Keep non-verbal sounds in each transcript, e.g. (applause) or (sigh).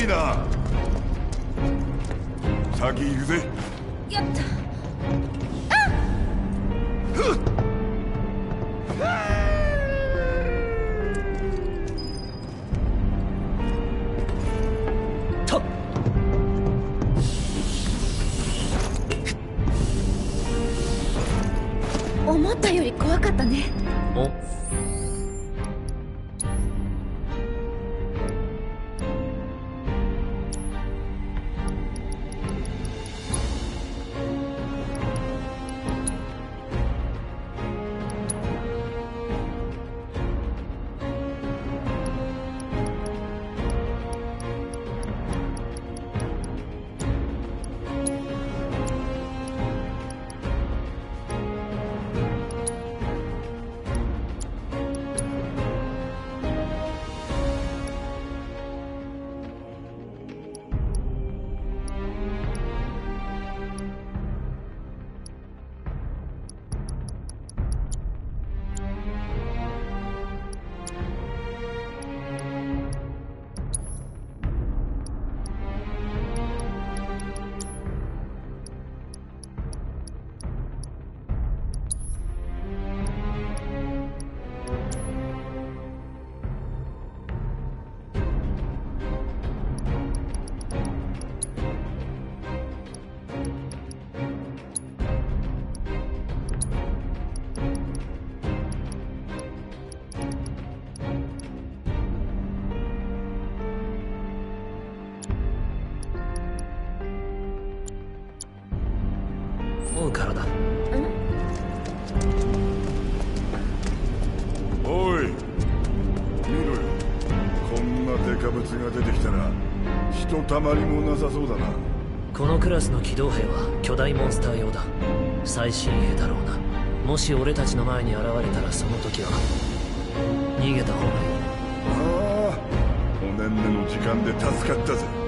いまりもなさそうだな。このクラスの機動兵は巨大モンスター用だ。最新鋭だろうな。もし俺たちの前に現れたらその時は逃げた方がいい。ああおねんねの時間で助かったぜ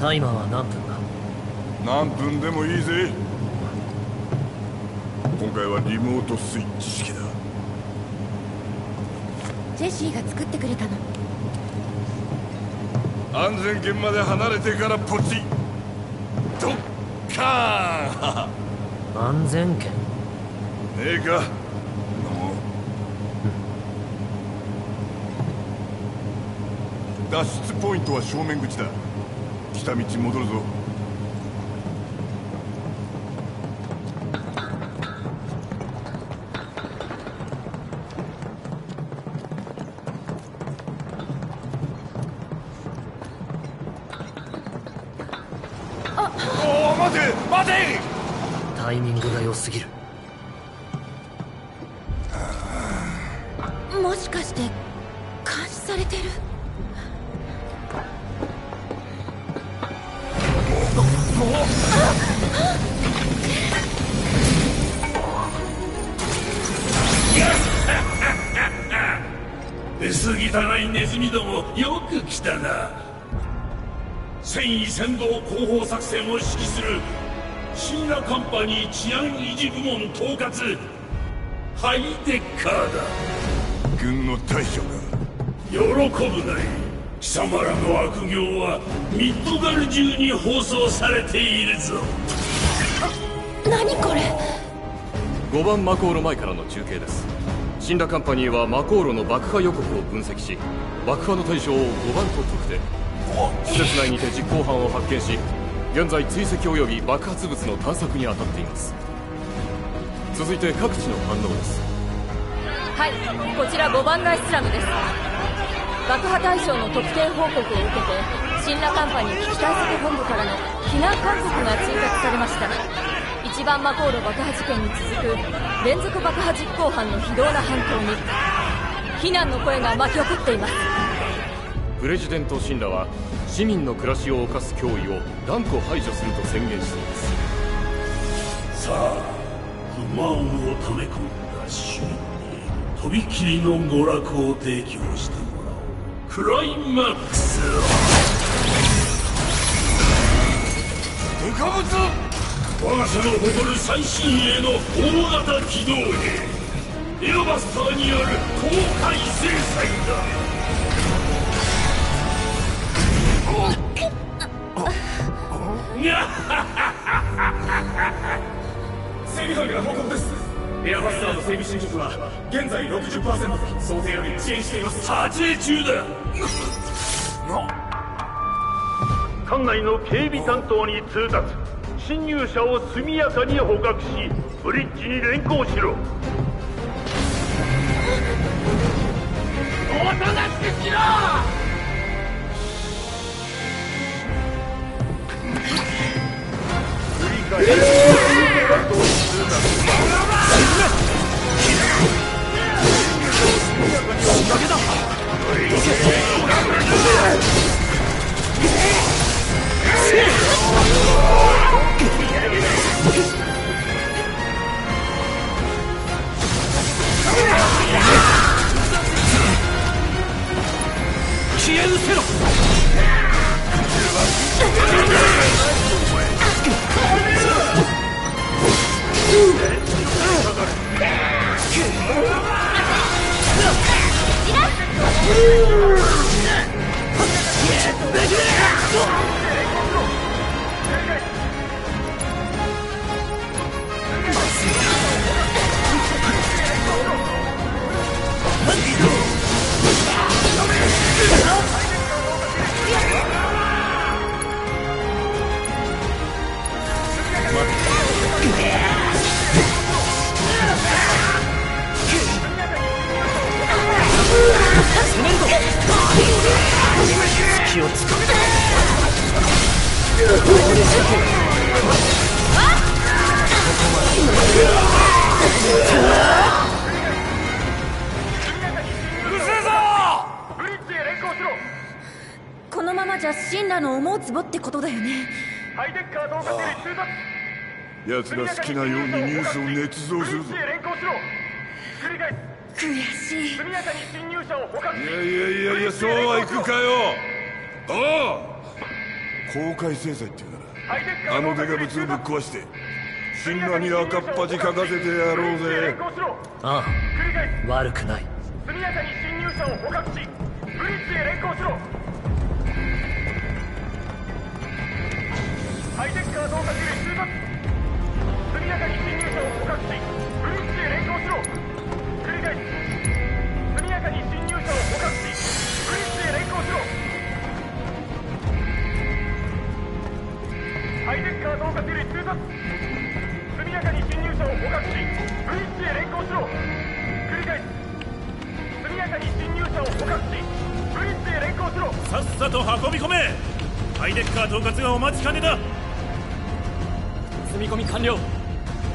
タイマーは何分だ？何分でもいいぜ。今回はリモートスイッチ式だ。ジェシーが作ってくれたの。安全圏まで離れてからポチドッカーン。安全圏？ねえか。の脱出ポイントは正面口だ来た道戻るぞ。おお待て待て。タイミングが良すぎるナカンパニー治安維持部門統括。ハイデッカーだ。軍の大将が。喜ぶがい。い貴様らの悪行はミッドガル中に放送されているぞ。何これ？5番マコーロ前からの中継です。死んだカンパニーはマコーロの爆破予告を分析し爆破の対象を5番と特定。施設内にて実行犯を発見し現在追跡及び爆発物の探索に当たっています。続いて各地の反応です。はいこちら5番街スラムです。爆破対象の特定報告を受けてシンラカンパニー危機対策本部からの避難勧告が追加されました。一番マコーロ爆破事件に続く連続爆破実行犯の非道な犯行に非難の声が巻き起こっています。プレジデント・シンラは市民の暮らしを侵す脅威を断固排除すると宣言しています。さあ不満を溜め込んだ市民にとびきりの娯楽を提供してもらおう。クライマックス無化物我が社の誇る最新鋭の大型機動兵。エアバスターによる公開制裁だ整備班から報告ですエアバスターの整備進捗は現在60%想定より遅延しています撮影中だ艦内の警備担当に通達。侵入者を速やかに捕獲しブリッジに連行しろ。おとなしくしろ！繰り返し攻奴ら好きなようにニュースを捏造するぞ。悔しい。速やかに侵入者を捕獲しい。やいやいやいやそうはいくかよ。ああ。公開制裁っていうなハイデッカーらあのデカブツをぶっ壊して神羅に赤っ恥かかせてやろうぜ。ああ。悪くない。速やかに侵入者を捕獲しブリッジへ連行しろ。ハイデッカー動画テレ通速やかに侵入者を捕獲しブリッジへ連行しろ速やかに侵入者を捕獲しブリッジへ連行しろハイデッカー動画テレ通達速やかに侵入者を捕獲しブリッジへ連行しろ繰り返す速やかに侵入者を捕獲しブリッジへ連行しろさっさと運び込め。ハイデッカー統括がお待ちかねだ。積み込み完了。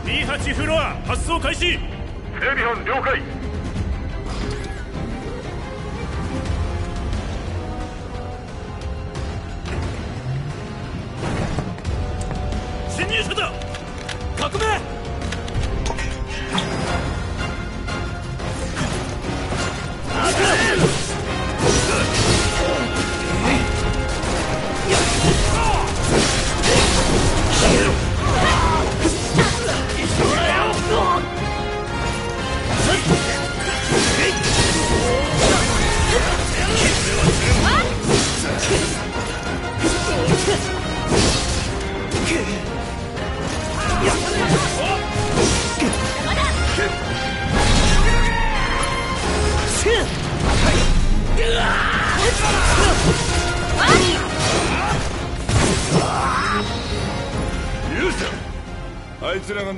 B8 フロア発送開始。整備班了解。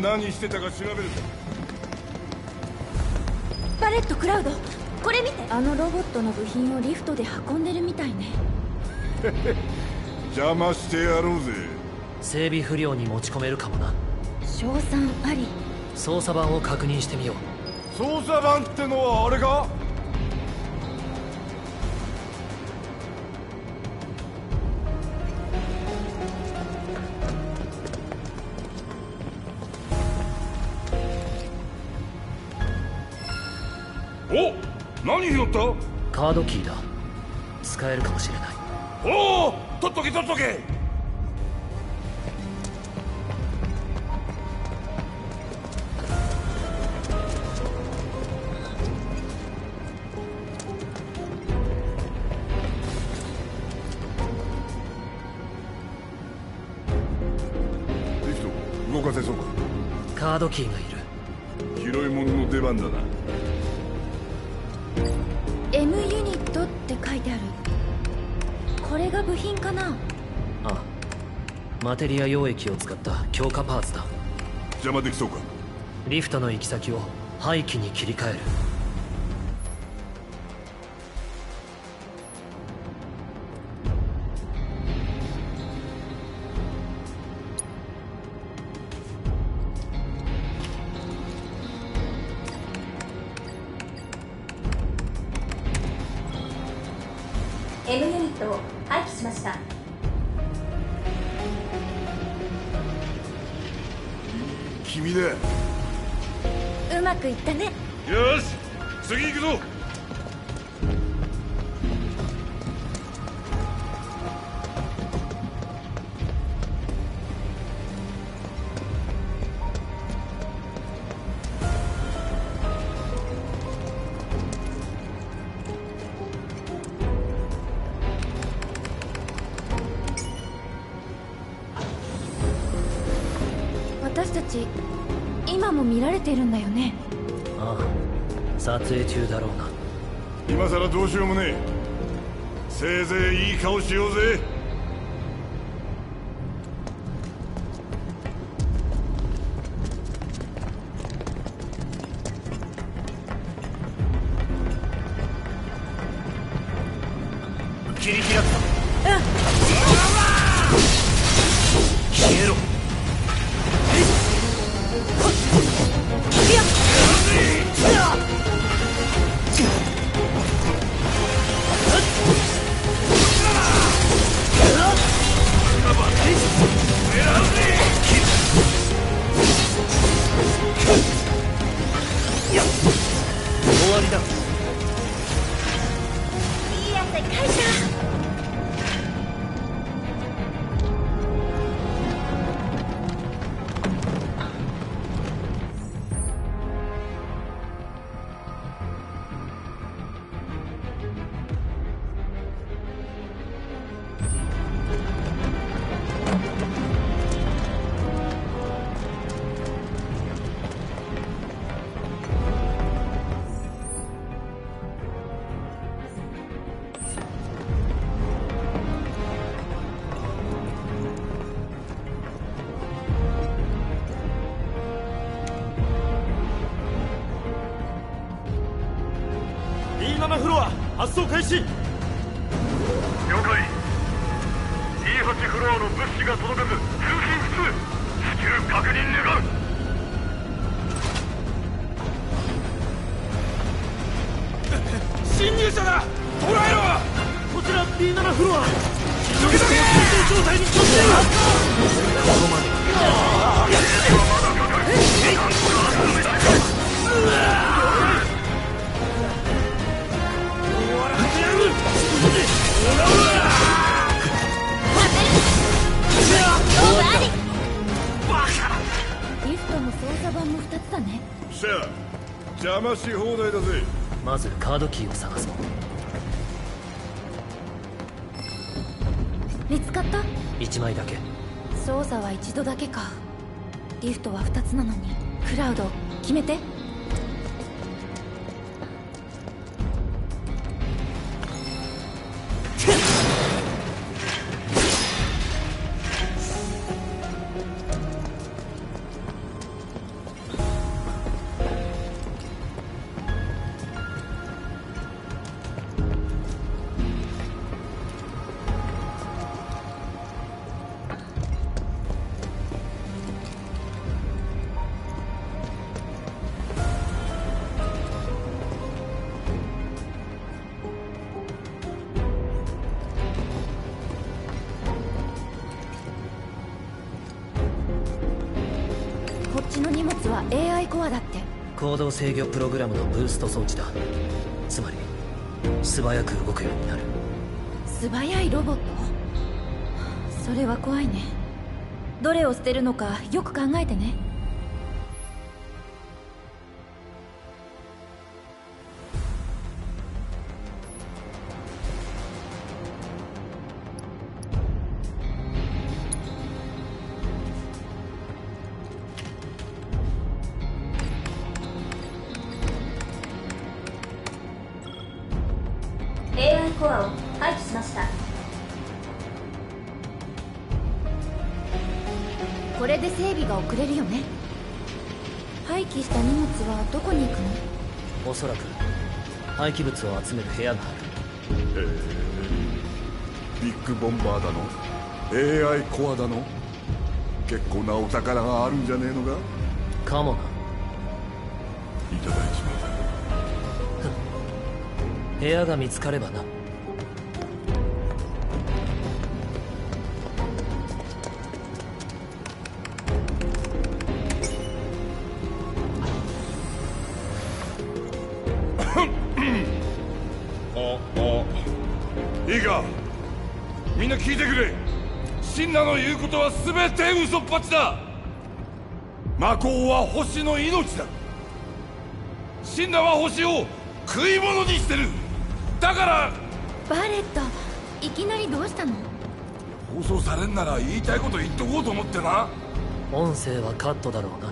何してたか調べるバレットクラウドこれ見て。あのロボットの部品をリフトで運んでるみたいね。(laughs) 邪魔してやろうぜ。整備不良に持ち込めるかもな。賞賛あり。操作盤を確認してみよう。操作盤ってのはあれか？カードキーだ。使えるかもしれない。おお取っとけ取っとけ！動かせそうか。カードキーがいる。拾い物の出番だなこれが部品かな？ああ。マテリア溶液を使った強化パーツだ。邪魔できそうか？リフトの行き先を廃棄に切り替える影中だろうな。今さらどうしようもねえ。せいぜいいい顔しようぜ。発送なのに。クラウド決めて。コアだって。行動制御プログラムのブースト装置だ。つまり素早く動くようになる。素早いロボット？それは怖いね。どれを捨てるのかよく考えてね廃棄物を集める部屋がある。ビッグボンバーだの？AI コアだの？結構なお宝があるんじゃねえのか？かもな。いただいちまう。(laughs) 部屋が見つかればなの言うことは全て嘘っぱちだ。魔法は星の命だ。シンナは星を食い物にしてる。だからバレットいきなりどうしたの？放送されんなら言いたいこと言っとこうと思ってな。音声はカットだろうな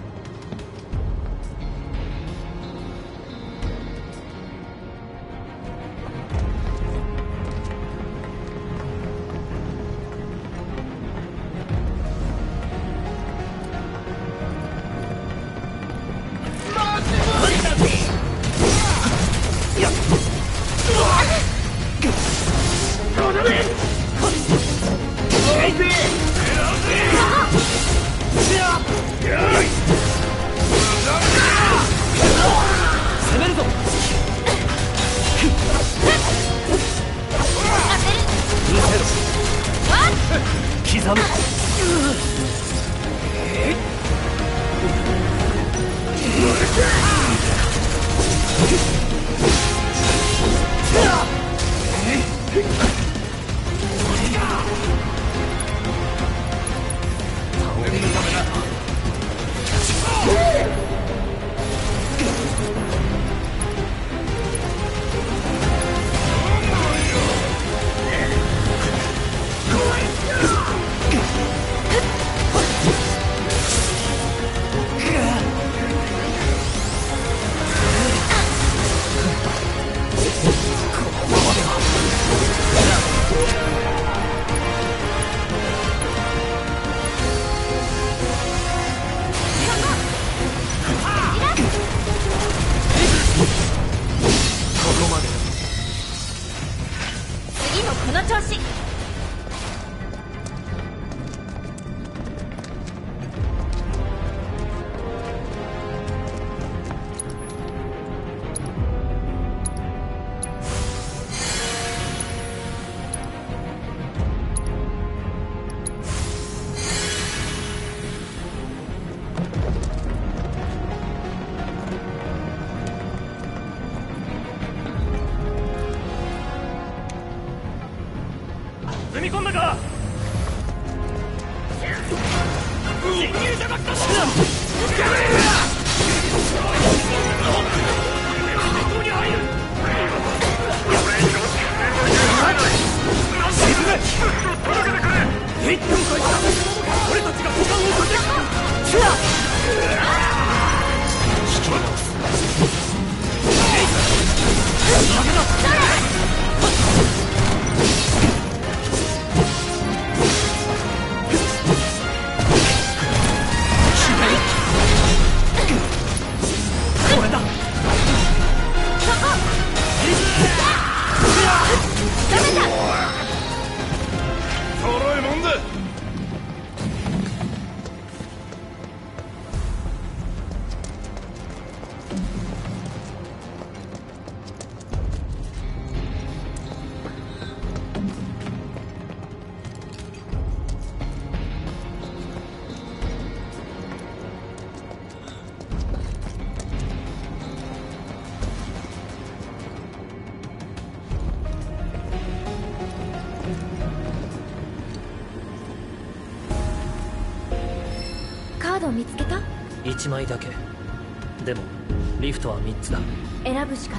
1枚だけ。でもリフトは3つだ。選ぶしか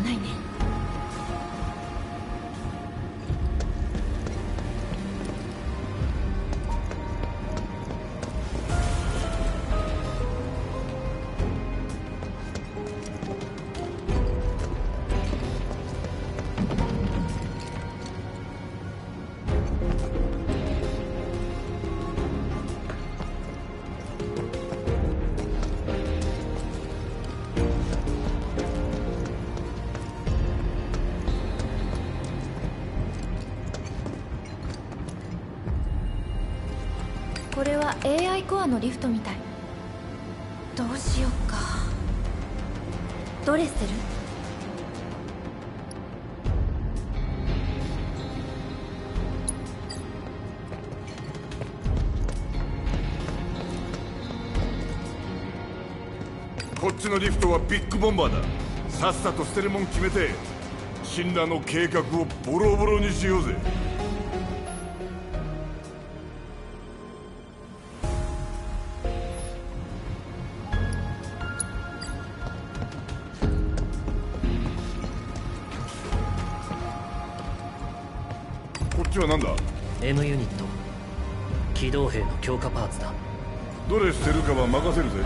のリフトみたい。どうしよっか。どれ捨てる？こっちのリフトはビッグボンバーだ。さっさと捨てるもん決めて神羅の計画をボロボロにしようぜ。は任せるぜ。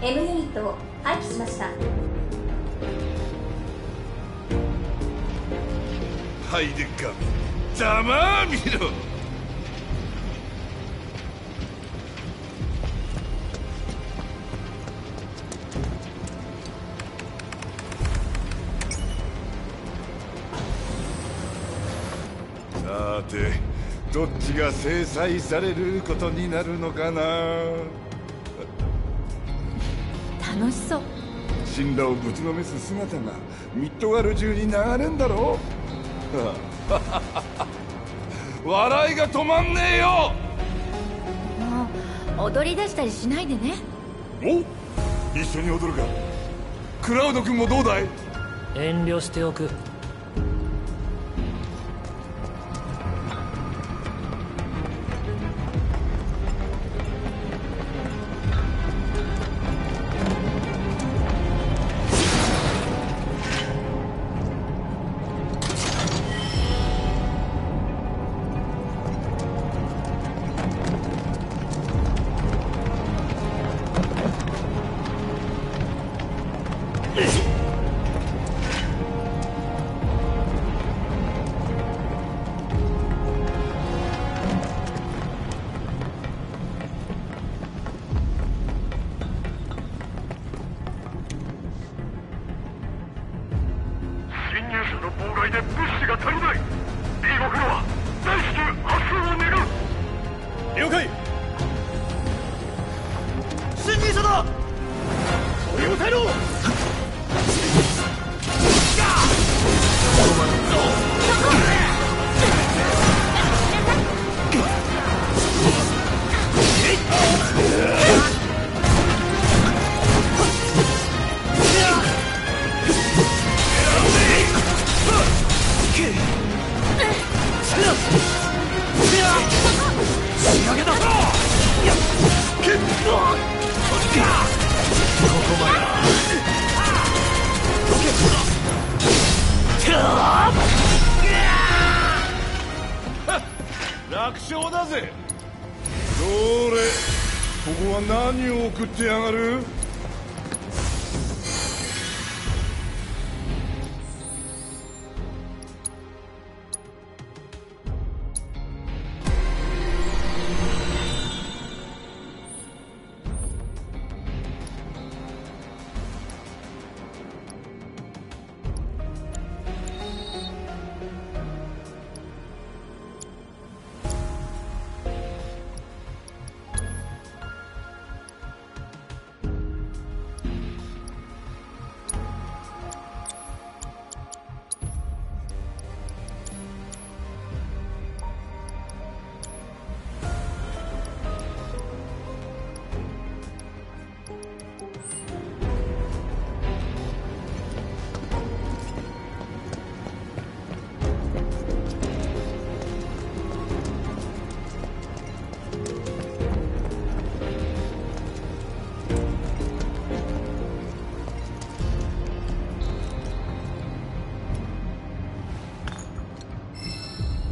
M ユニットを廃棄しました。ハイデカミざまあ見ろさてどっちが制裁されることになるのかな。(laughs) 楽しそう。神羅をぶちのめす姿がミッドガル中に流れんだろ (laughs) 笑いが止まんねえよ。もう踊り出したりしないでね。お一緒に踊るか。クラウド君もどうだい？遠慮しておく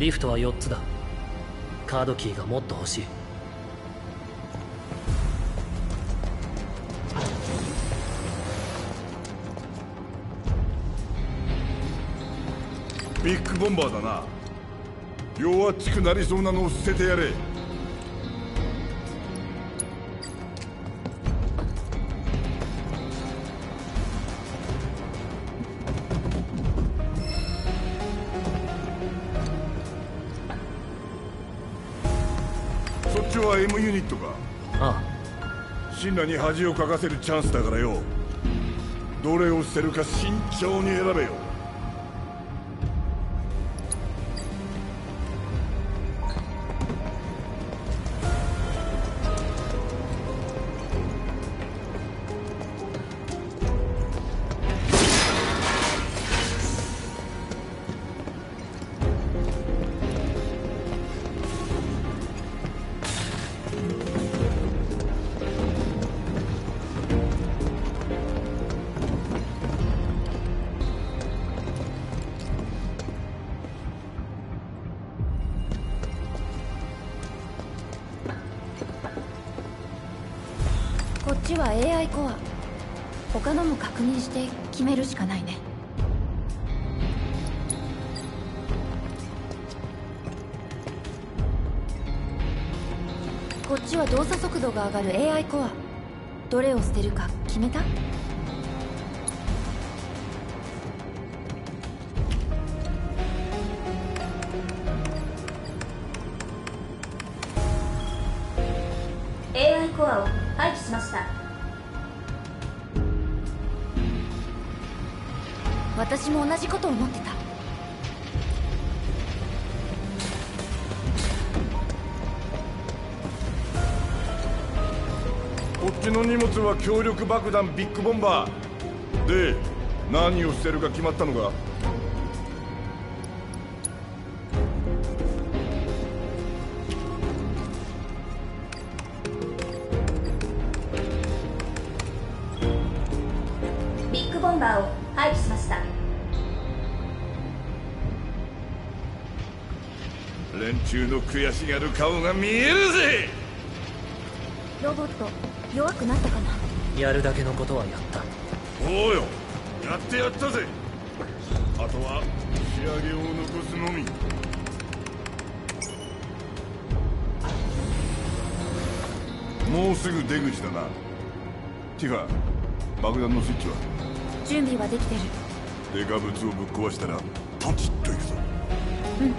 リフトは4つだ。カードキーがもっと欲しい。ビッグボンバーだな。弱っちくなりそうなのを捨ててやれ。そっちは M ユニットか。あシンラに恥をかかせるチャンスだからよ。どれを捨てるか慎重に選べよめるしかないね。こっちは動作速度が上がる AI コア。どれを捨てるか決めた「強力爆弾ビッグボンバー。で何を捨てるか決まったのかビッグボンバーを廃棄しました。連中の悔しがる顔が見えるぜ。ロボット弱くなったかな？やるだけのことはやった。おうよ。やってやったぜ。あとは仕上げを残すのみ。もうすぐ出口だな。ティファ爆弾のスイッチは？準備はできてる。デカ物をぶっ壊したらポチッといくぞ。終わ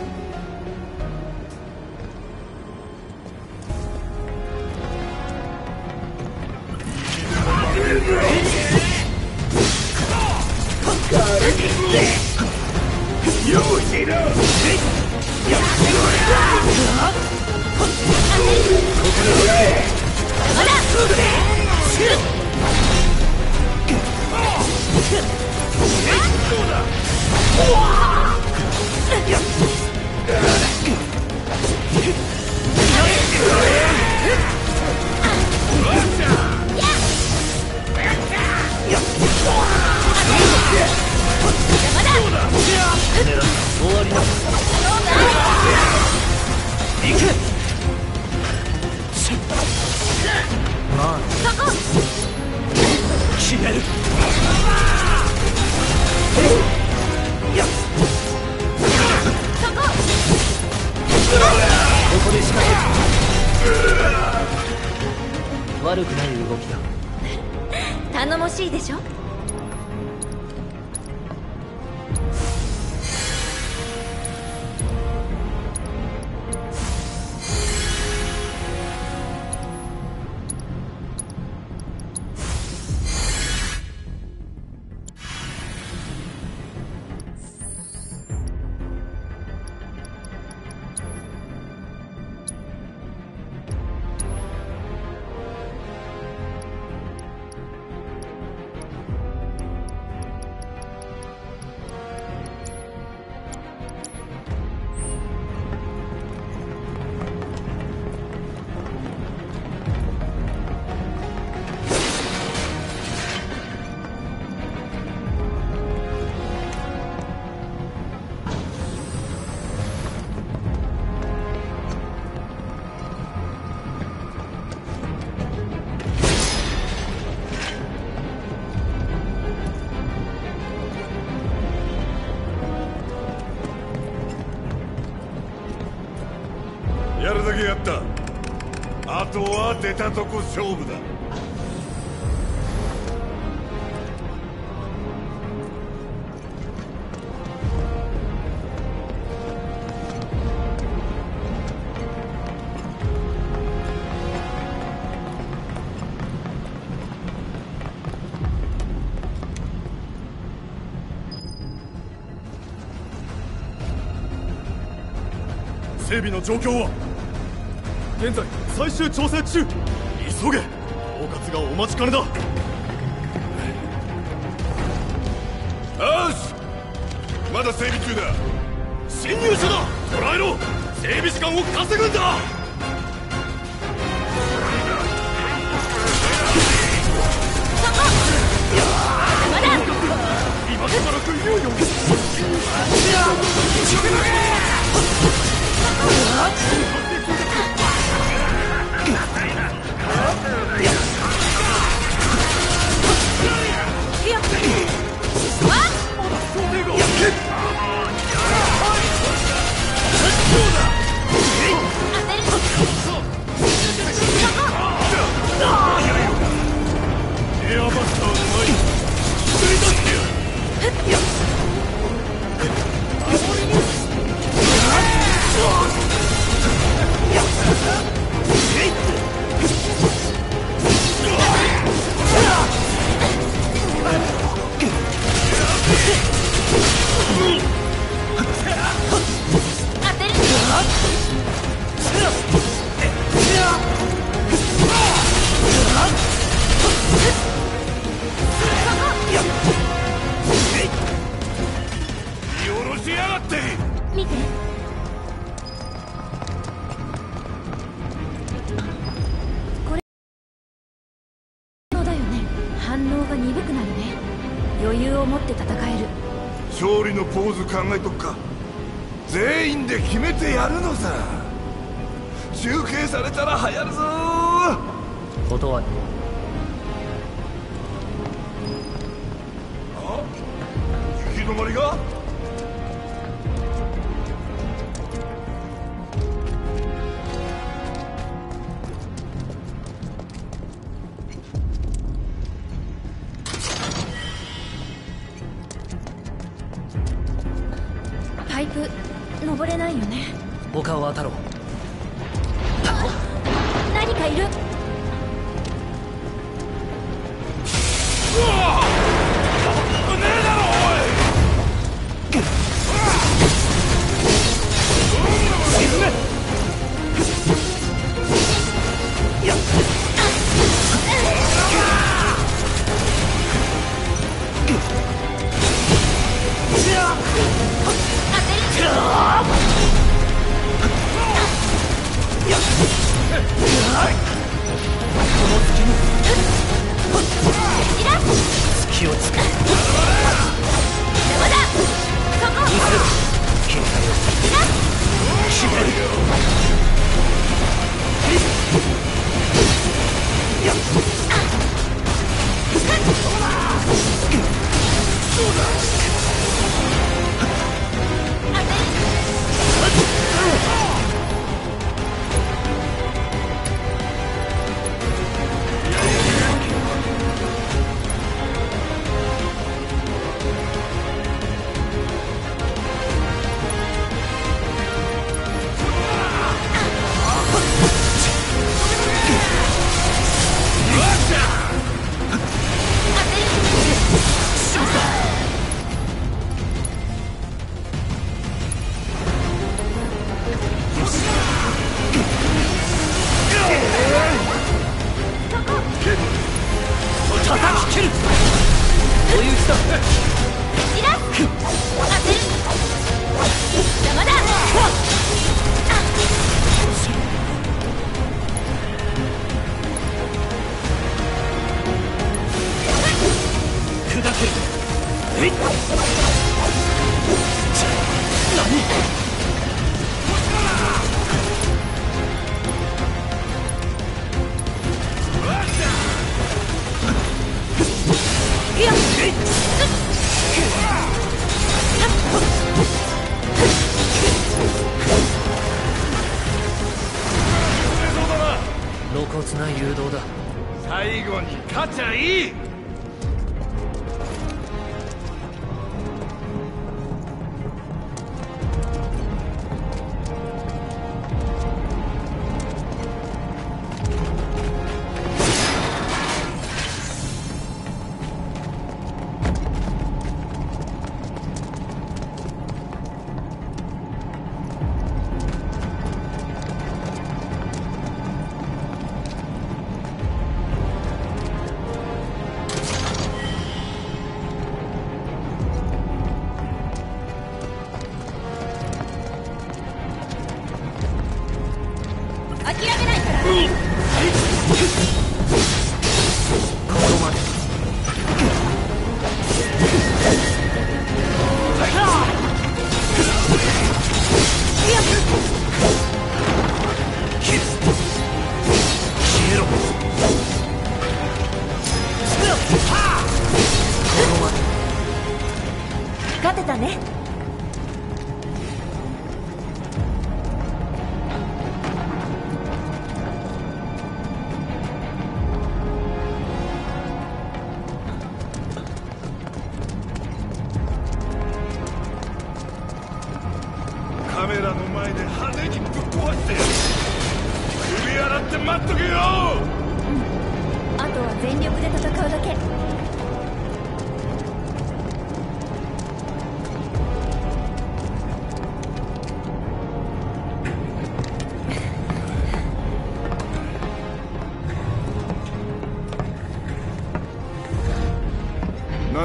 は出たとこ勝負だ。整備の状況は？現在。最終調整中。急げ。統括がお待ちかねだ。よし。まだ整備中だ。侵入者だ。捕らえろ。整備士官を稼ぐんだ。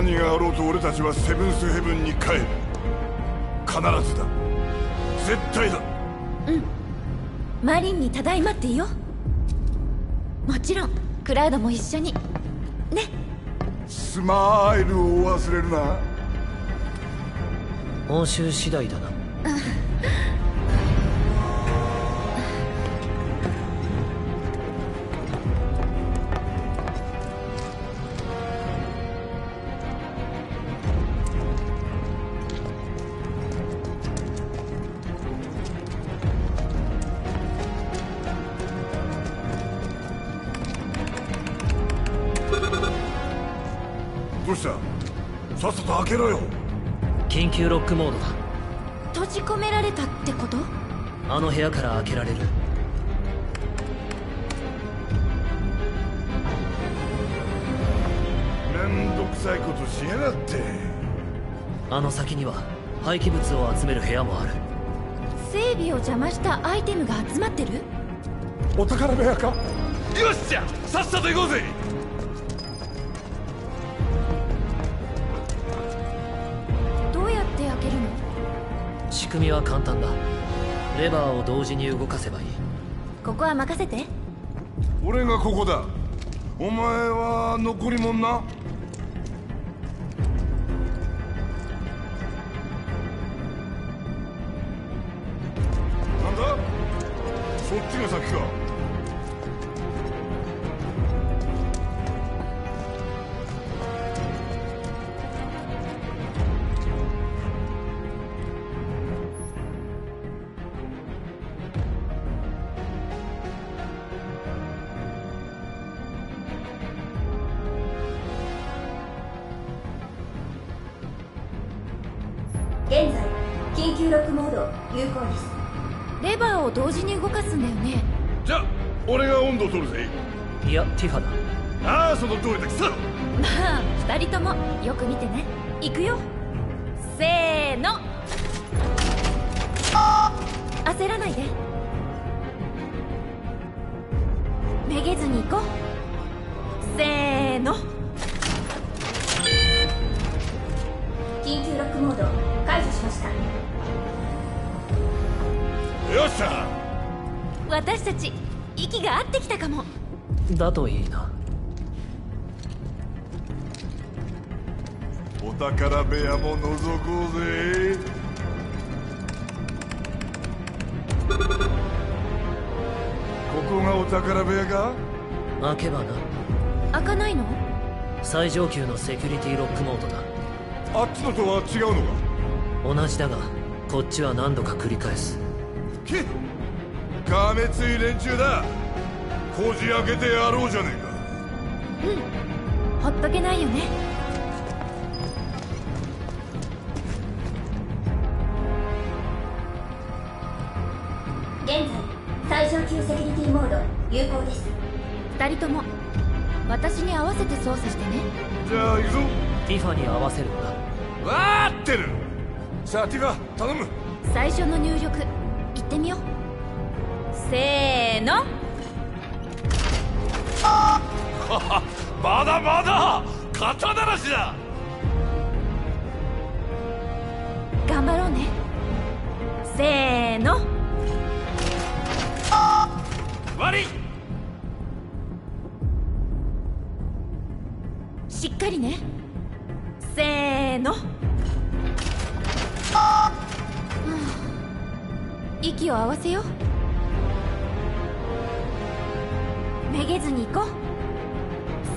何があろうと俺たちはセブンスヘブンに帰る。必ずだ。絶対だ。マリンにただいまって言おう。もちろんクラウドも一緒に。ね。スマイルを忘れるな。報酬次第だなロックモードだ。閉じ込められたってこと？あの部屋から開けられる。めんどくさいことしやがって。あの先には廃棄物を集める部屋もある。整備を邪魔したアイテムが集まってる？お宝部屋か？よっしゃ！さっさと行こうぜみは簡単だ。レバーを同時に動かせばいい。ここは任せて。俺がここだ。お前は残りもんなだといいなお宝部屋も覗こうぜ。ここがお宝部屋か？開けばな。開かないの？最上級のセキュリティロックモードだ。あっちのとは違うのか？同じだがこっちは何度か繰り返す。けがめつい連中だ。こじ開けてやろうじゃねえか。ほっとけないよねティファに合わせるんだ。わーってる。さあティファ頼む。最初の入力行ってみよう。せーの。(laughs) まだまだ。肩慣らしだ。頑張ろうね。せーの。悪い。しっかりねせーの。息を合わせよ。うめげずに行こう。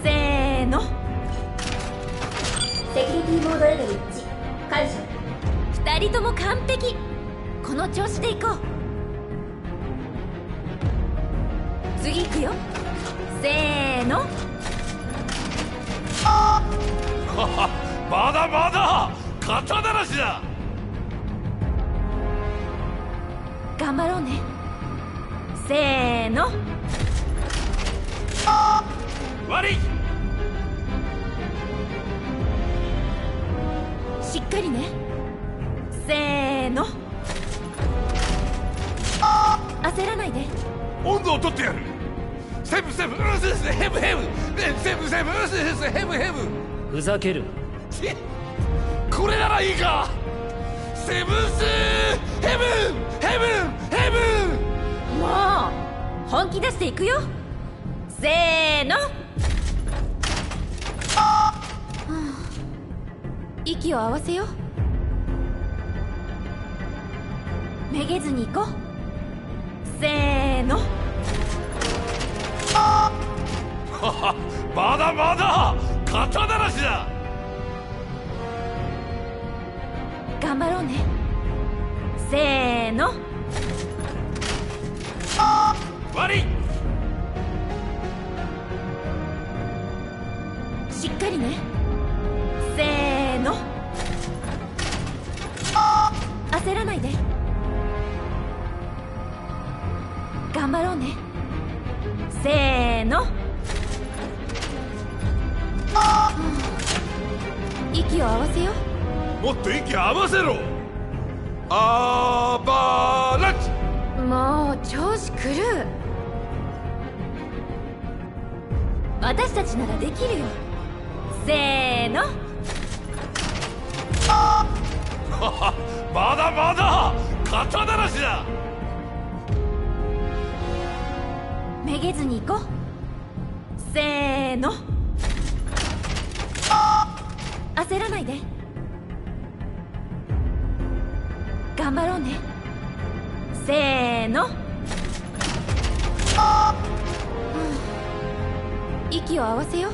せーの。セキュリティモードレベル1解除。二人とも完璧。この調子で行こう。次行くよ。せーの (laughs) まだまだ肩慣らしだ。頑張ろうね。せーの。悪い。しっかりね。せーの。焦らないで。温度を取ってやる。セブセブうんすすヘブヘブ。セブセブうんすすヘブヘブ。ふざけるなちこれならいいか。セブンスヘブンヘブンヘブン。もう本気出していくよ。せーの。息を合わせよ。うめげずに行こう。せーの。(laughs) まだまだ肩慣らしだ頑張ろうね。せーの。悪い。と息合わせろ。あーばーラッチ。もう調子狂う。私たちならできるよ。せーの。まだまだ。肩慣らしだ。めげずに行こう。せーの。焦らないで頑張ろうね。せーの。息を合わせよう。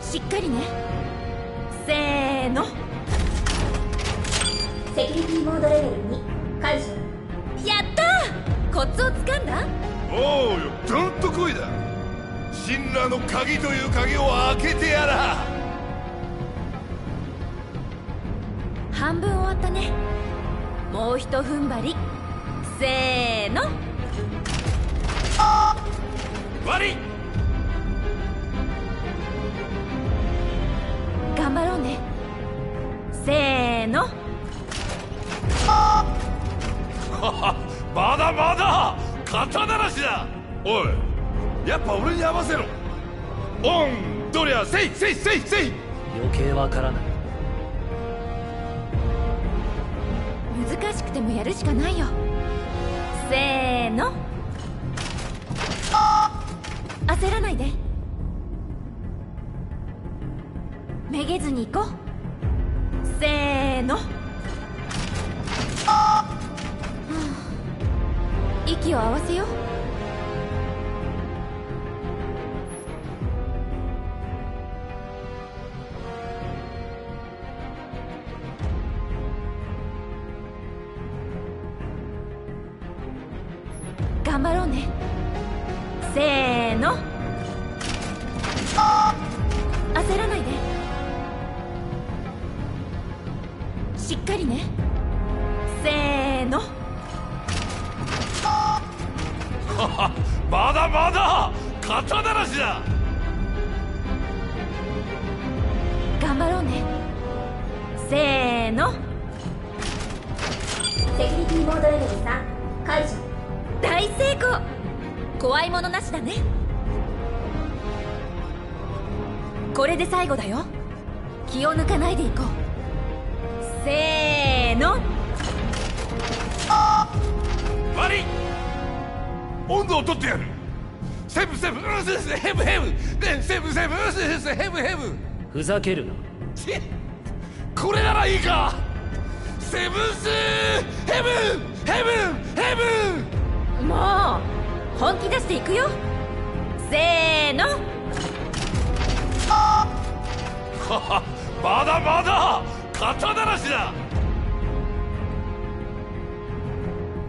しっかりね。せーの。セキュリティモードレベル2解除。やったー！コツをつかんだ？おうよ。どんとこいだ。神羅の鍵という鍵を開けてやら半分終わったね。もうひと踏ん張り。せーの。悪い頑張ろうね。せーの。(laughs) まだまだ。肩慣らしだ。おいやっぱ俺に合わせろ。オンどりゃせいせいせいせい余計わからないでもやるしかないよ。せーの。焦らないで。めげずに行こう。せーの、はあ、息を合わせよう。ざけるな。これならいいか。セブンスヘブンヘブンヘブン。もう本気出していくよ。せーの。あっ。まだまだ。肩だらしだ。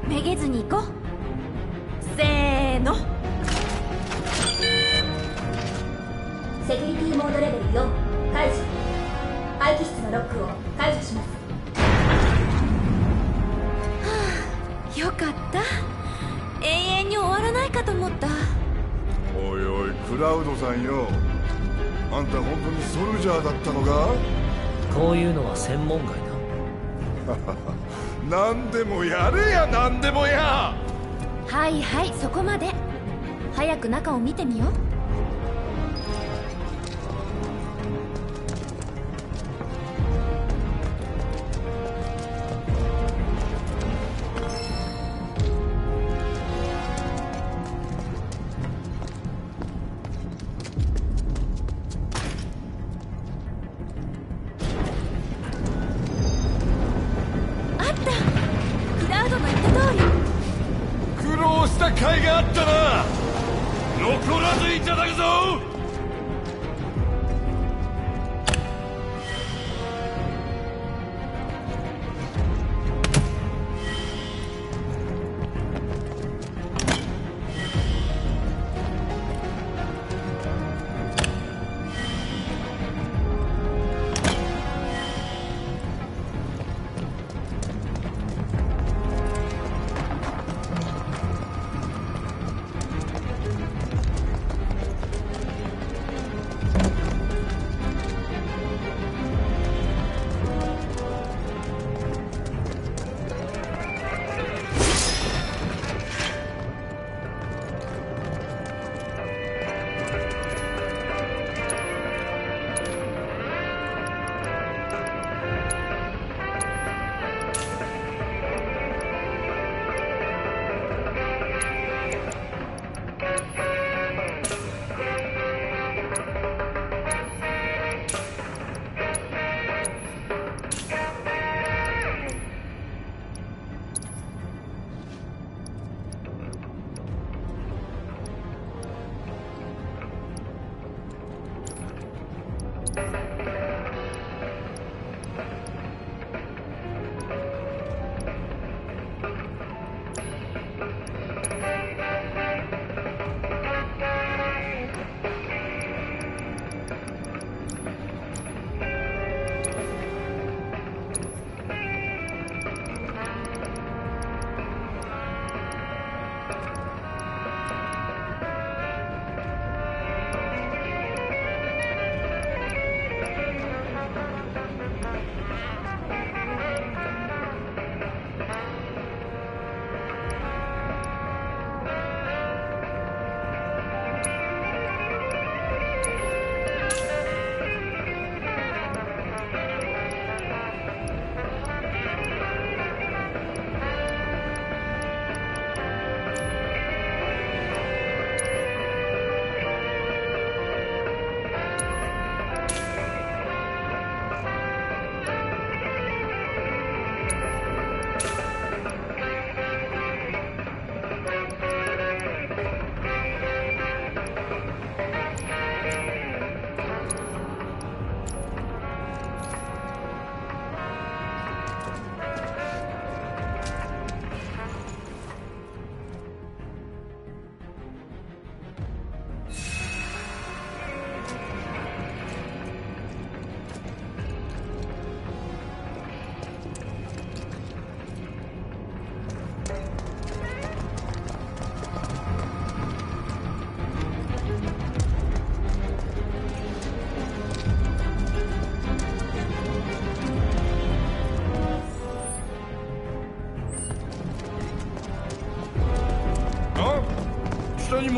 めげずに行こう。さんよあんた本当にソルジャーだったのかこういうのは専門外だ何でもやれや何でもやはいはいそこまで早く中を見てみよう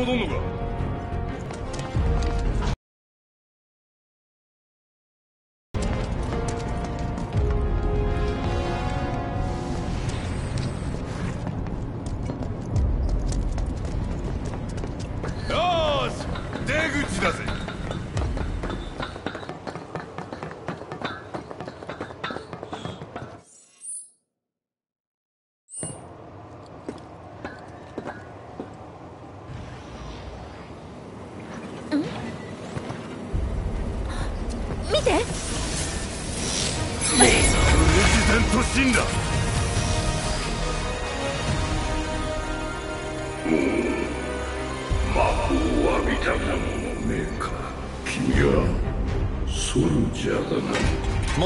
戻んのか？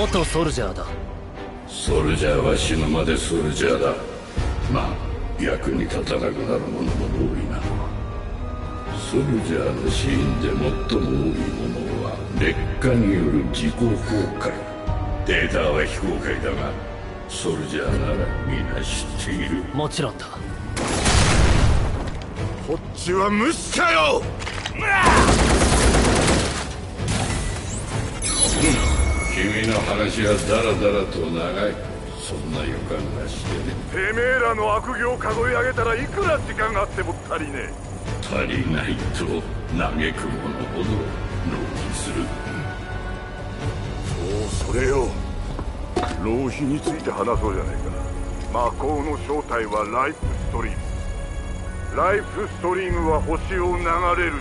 元ソルジャーだ。ソルジャーは死ぬまでソルジャーだ。まあ役に立たなくなるものも多いな。ソルジャーの死因で最も多いものは劣化による自己崩壊。データは非公開だがソルジャーなら皆知っている。もちろんだ。こっちは無視かよ君の話はダラダラと長い。そんな予感がしてね。てめえらの悪行を数え上げたらいくら時間があっても足りね足りないと嘆く者ほど納品する。えそうそれよ。浪費について話そうじゃないか。魔法の正体はライフストリーム。ライフストリームは星を流れる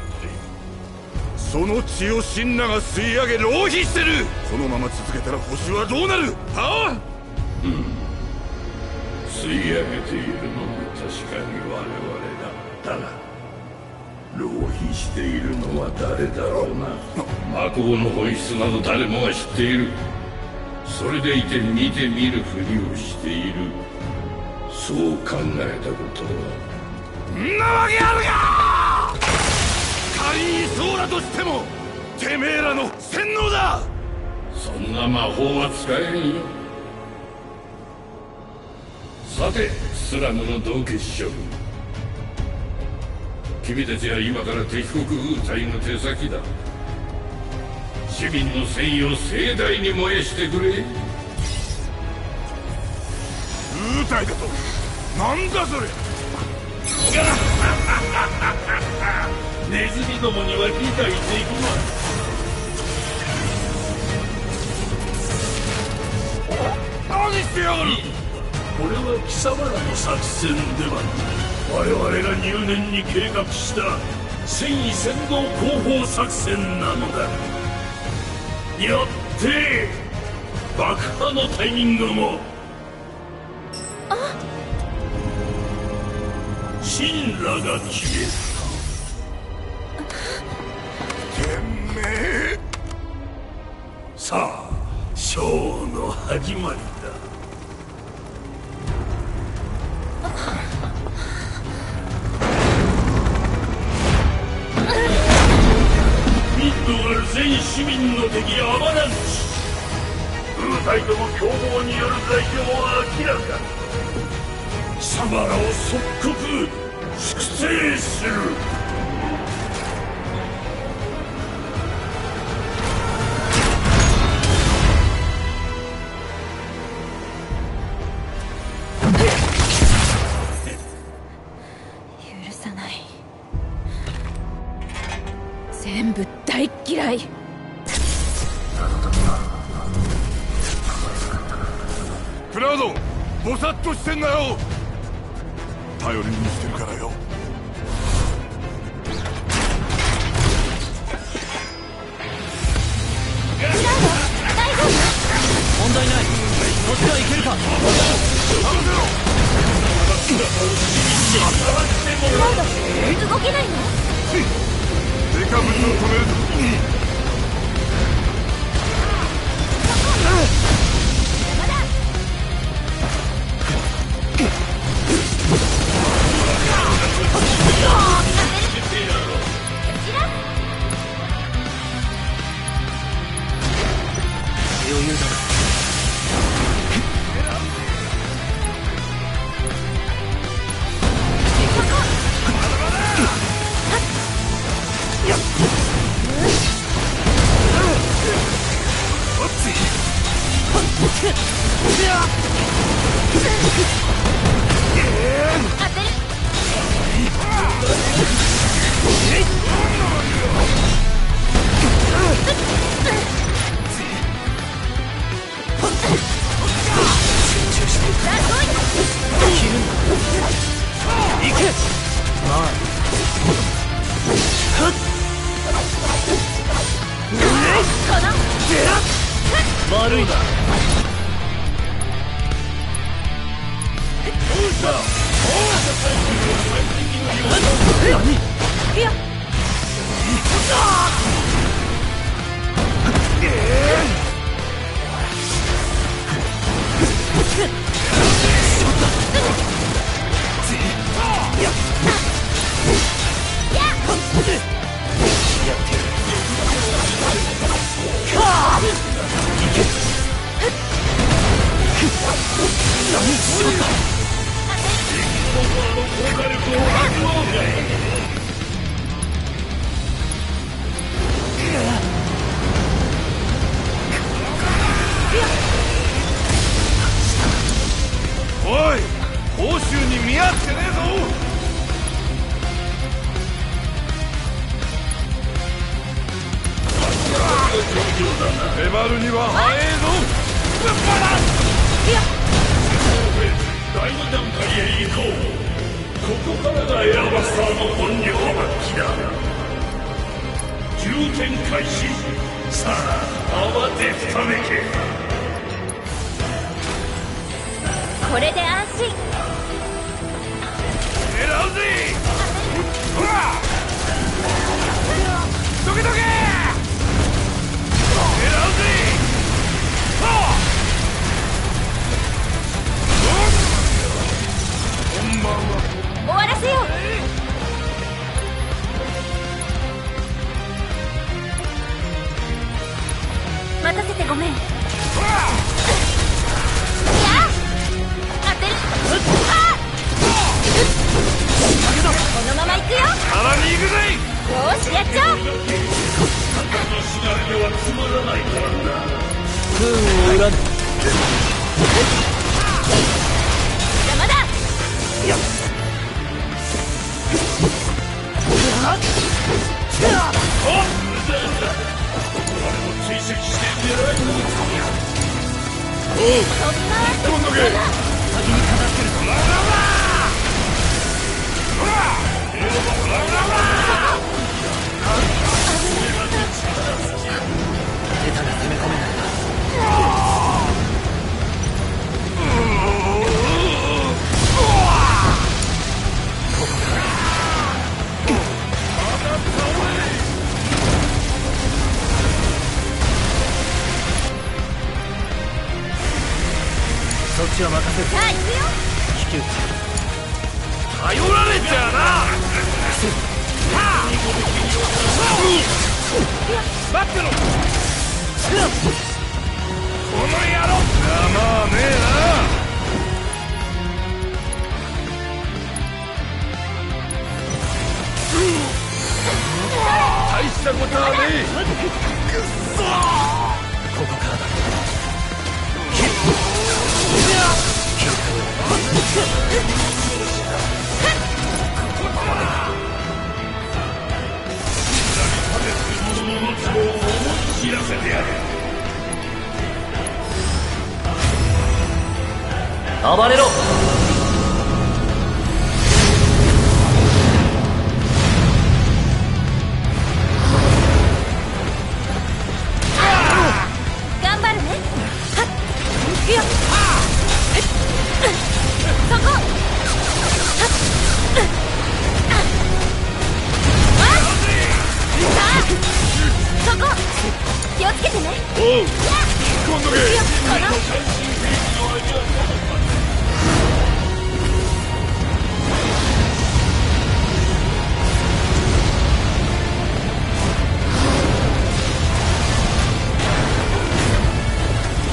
その血をシンナが吸い上げ浪費してるこのまま続けたら星はどうなる？はあ？吸い上げているのも確かに我々だ。だが浪費しているのは誰だろうな。魔法の本質など誰もが知っている。それでいて見て見るふりをしている。そう考えたことは。んなわけあるか！仮にそうだとしてもてめえらの洗脳だそんな魔法は使えんよ。さてスラムの道結処分君たちは今から敵国ウータイの手先だ。市民の戦意を盛大に燃やしてくれ。ウータイだとなんだそれ。(laughs) ネズミどもには理解できます何してやがるこれは貴様らの作戦ではない。我々が入念に計画した戦意先導広報作戦なのだ。よって爆破のタイミングも。神羅が決めるてめえさあショーの始まり全市民の敵アバランチウータイとの共謀による罪状は明らか。貴様らを即刻粛清する。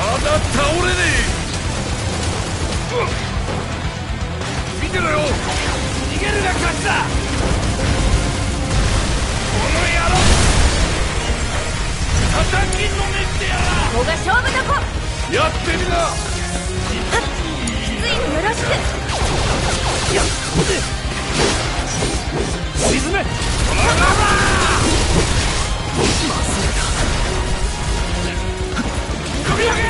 さあ行くよ信らの実力にひれ伏すがいい立てる倒れねえ。見てろよ。逃げるが勝ちだ。この野郎。叩きのめしてやら。ここが勝負どこ？やってみな。ついによろしく。やっ沈めやめ。てもらっては困る倒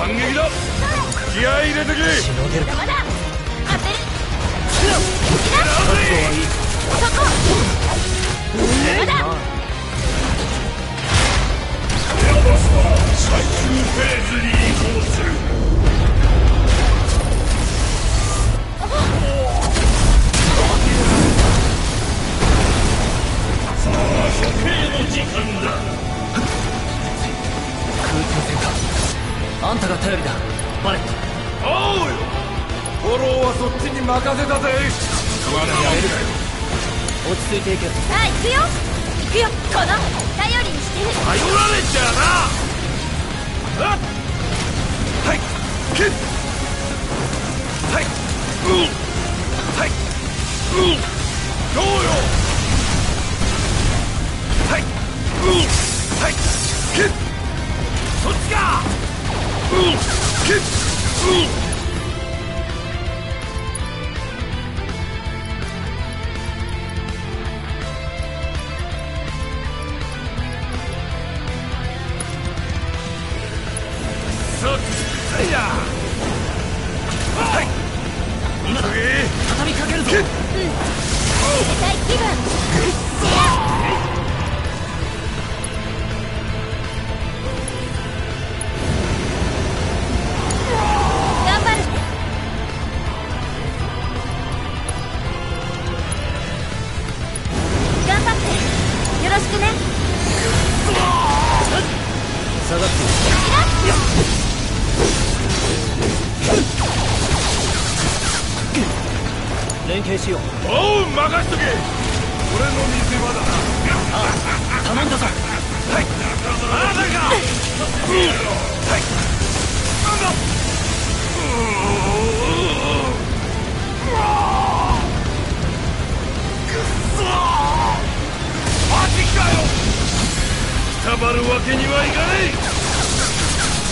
反撃だ。気合い入れてけ。しのげるかまだ当てる覚悟はいいそこまだ最終フェーズに移行するさあ処刑の時間だ。空中戦かあんたが頼りだ。バレット。おうよフォローはそっちに任せたぜ。まだやれ。るかよ落ち着いていけ。さあ行くよ。行くよ。この頼りにしてる。頼られちゃな。あっ！はい。キッ！はい。うんはい。うんどうよ。はい。うんはい。キッ！そっちかうっ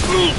はい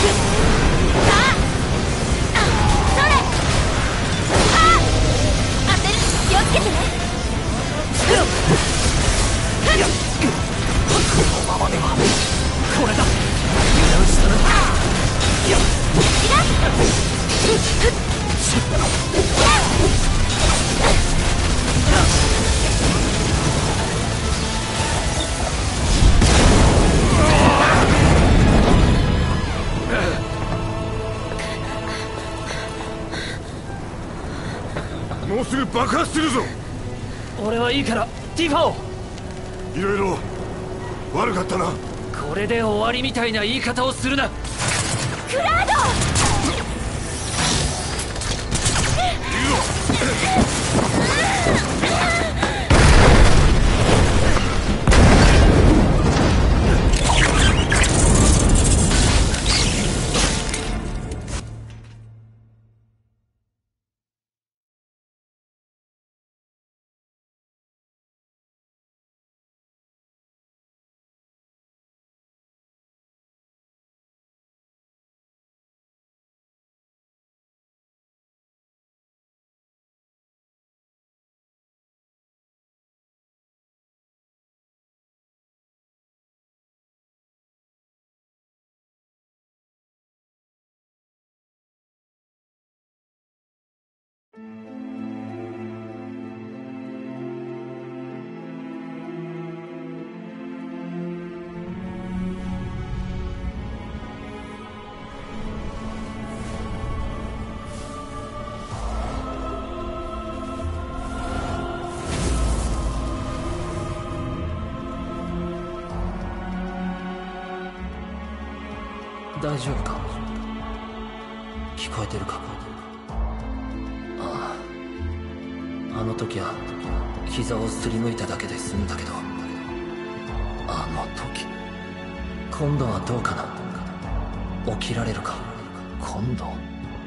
天。からティファをいろいろ悪かったな。これで終わりみたいな言い方をするな。クラード！大丈夫か？聞こえてるか？ああ。あの時は膝をすりむいただけで済んだけど。あの時今度はどうかな？起きられるか？今度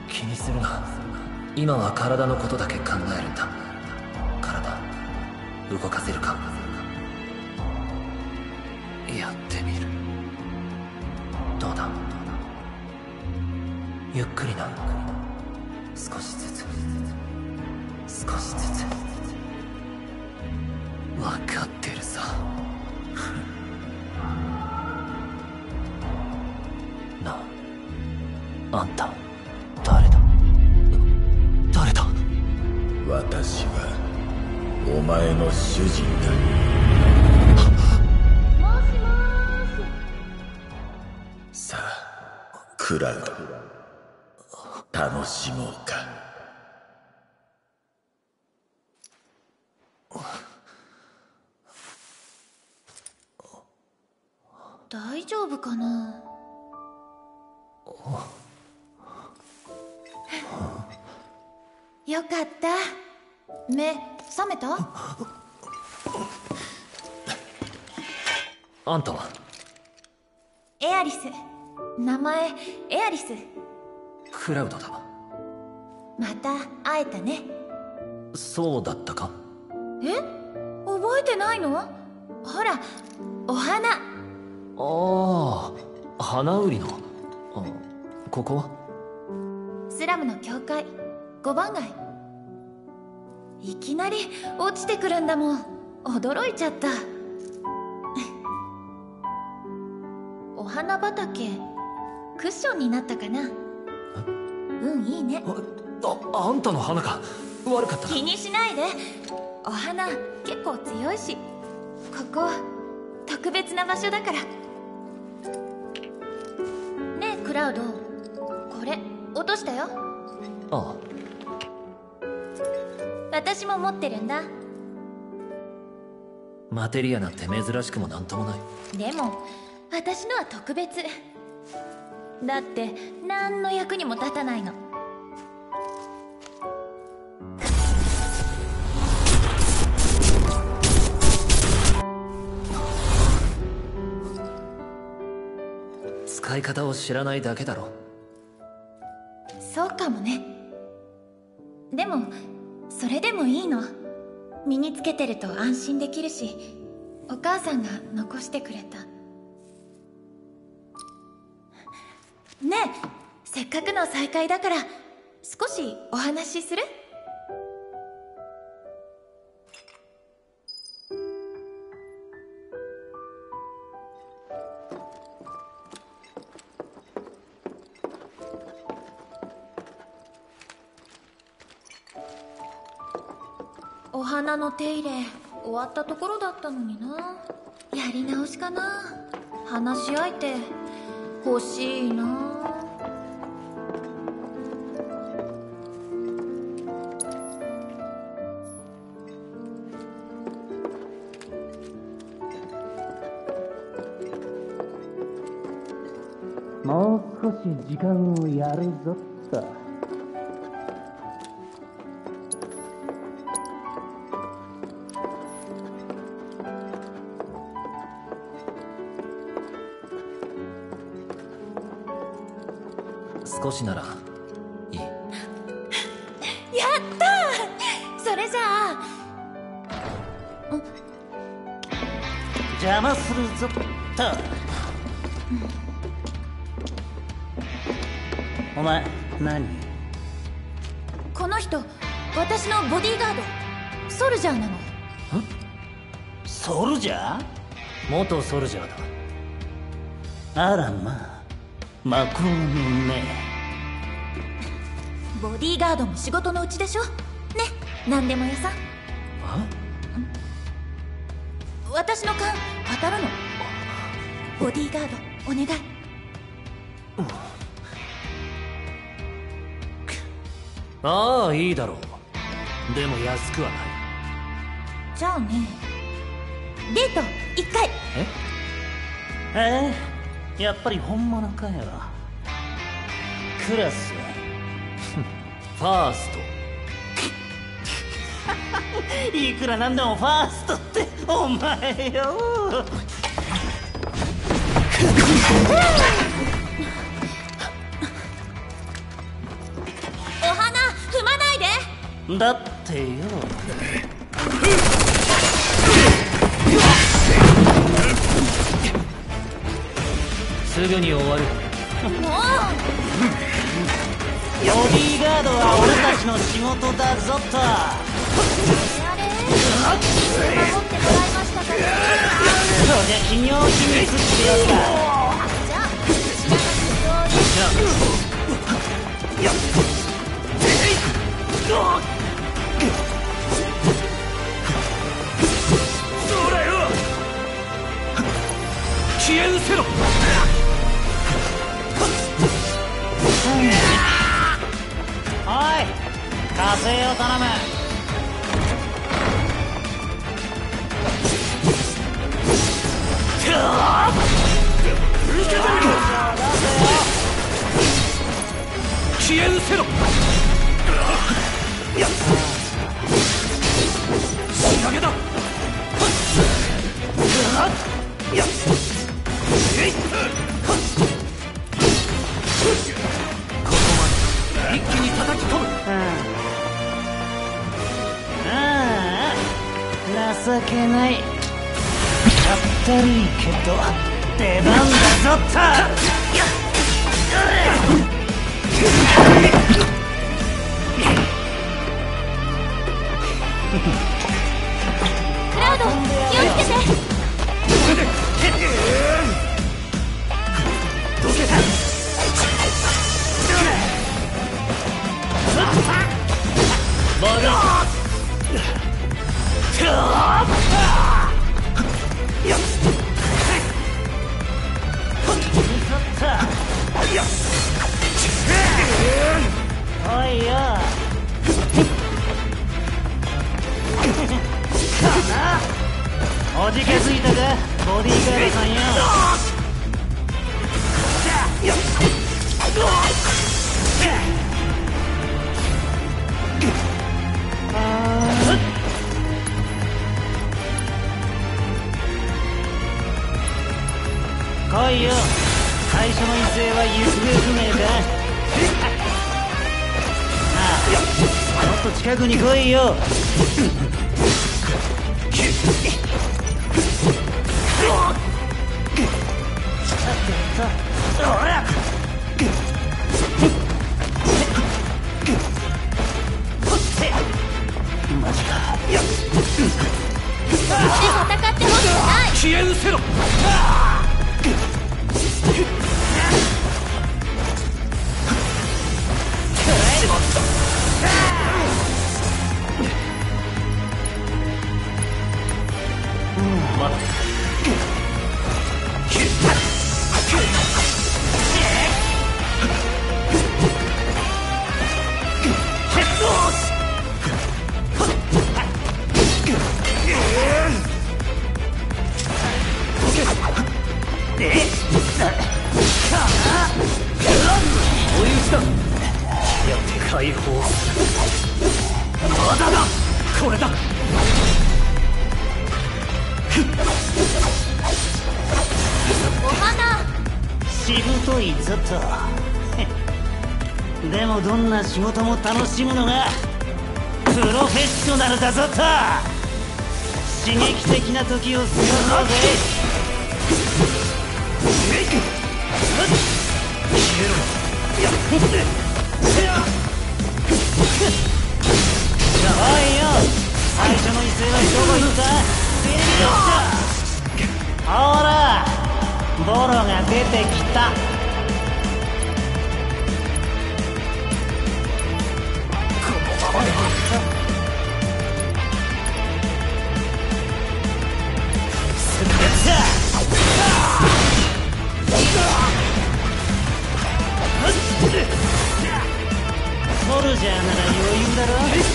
気にするな。今は体のことだけ考えるんだ。体動かせるか？ゆっくりな夫かな？(laughs) よかった。目覚めた？あんたは？エアリス。名前エアリス。クラウドだ。また会えたね。そうだったか？え？覚えてないの？ほらお花ああ花売りの。あここは？スラムの教会。5番街。いきなり落ちてくるんだもん。驚いちゃった。(laughs) お花畑クッションになったかな。うんいいね。ああんたの花か。悪かった気にしないで。お花結構強いし。ここ特別な場所だからクラウドこれ落としたよ。あ。私も持ってるんだ。マテリアなんて珍しくもなんともない。でも私のは特別。だって何の役にも立たないの使い方を知らないだけだろ。そうかもね。でもそれでもいいの。身につけてると安心できるしお母さんが残してくれた。ねえせっかくの再会だから少しお話しする？手入れ終わったところだったのにな。やり直しかな。話し相手欲しいな。もう少し時間をやるぞ。っとお前何？この人私のボディーガード。ソルジャーなの。ソルジャー？元ソルジャーあらまあ魔法のね。ボディーガードも仕事のうちでしょ？ね何でも屋さ。ん私の勘当たるのボディーガードお願い。ああいいだろう。でも安くはない。じゃあねデート一回。え？えやっぱり本物かよ。クラスは (laughs) ファースト。(laughs) いくらなんでもファーストってお前よだってよすぐに終わる。もう。ボディーガードは俺たちの仕事だぞとあれ守ってもらいましたかねそりゃ企業秘密ってやつだくに来いよ。事も楽しむのがプロフェッショナルだぞと。刺激的な時を過ごそうぜ。おいよ。最初のはどこ行ったほらボロが出てきた。じゃあなら余裕だろ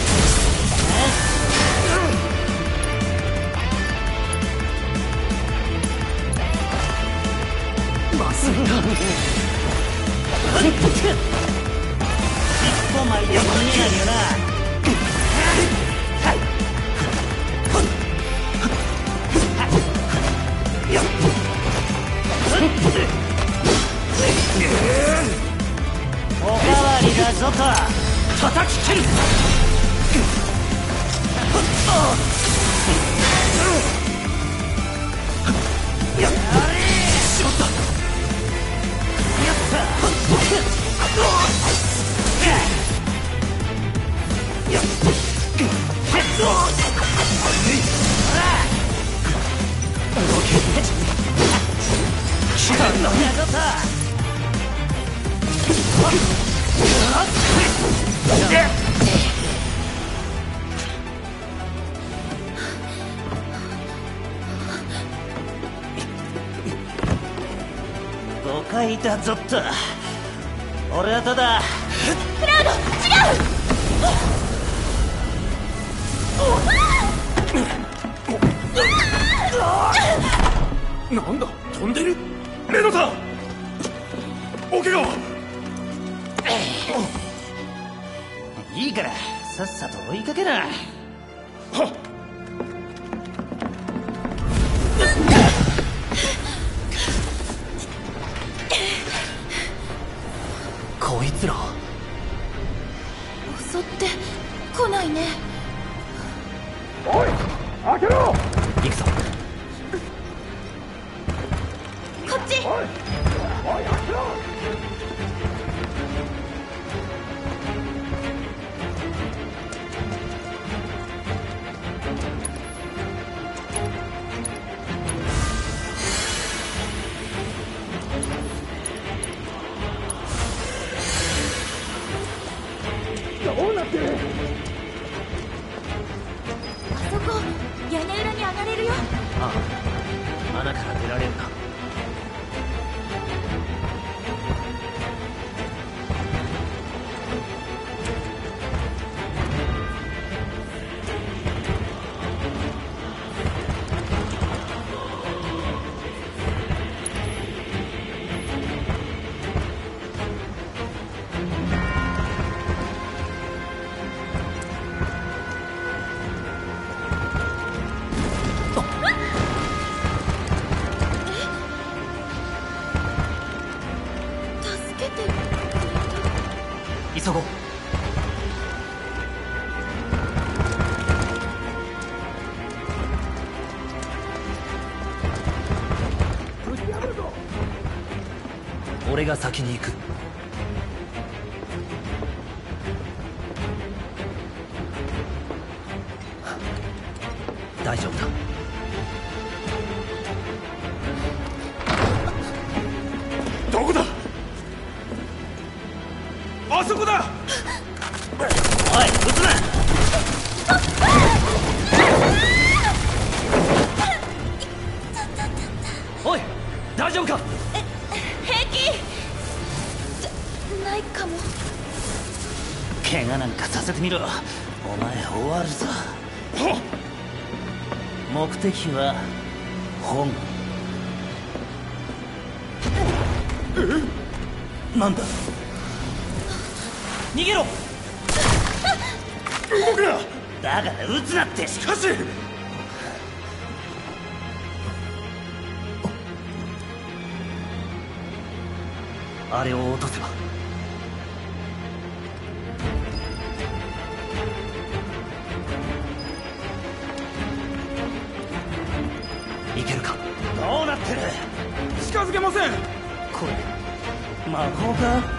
だぞっと。俺はただが先に行く。怪我なんかさせてみろ。お前終わるぞ。目的は本。え？なんだ？逃げろ！動くな！だから撃つなって。しかし！あれを落とせば。Makoka.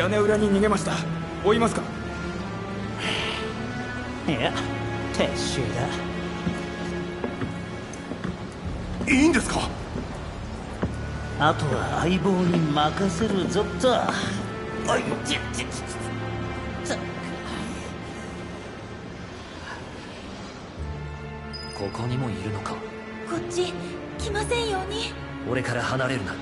屋根裏に逃げました。追いますか。いや撤収いいんですか。だあとは相棒に任せるぞっと。おいちちちちここにもいるのか。こっち来ませんように。俺から離れるな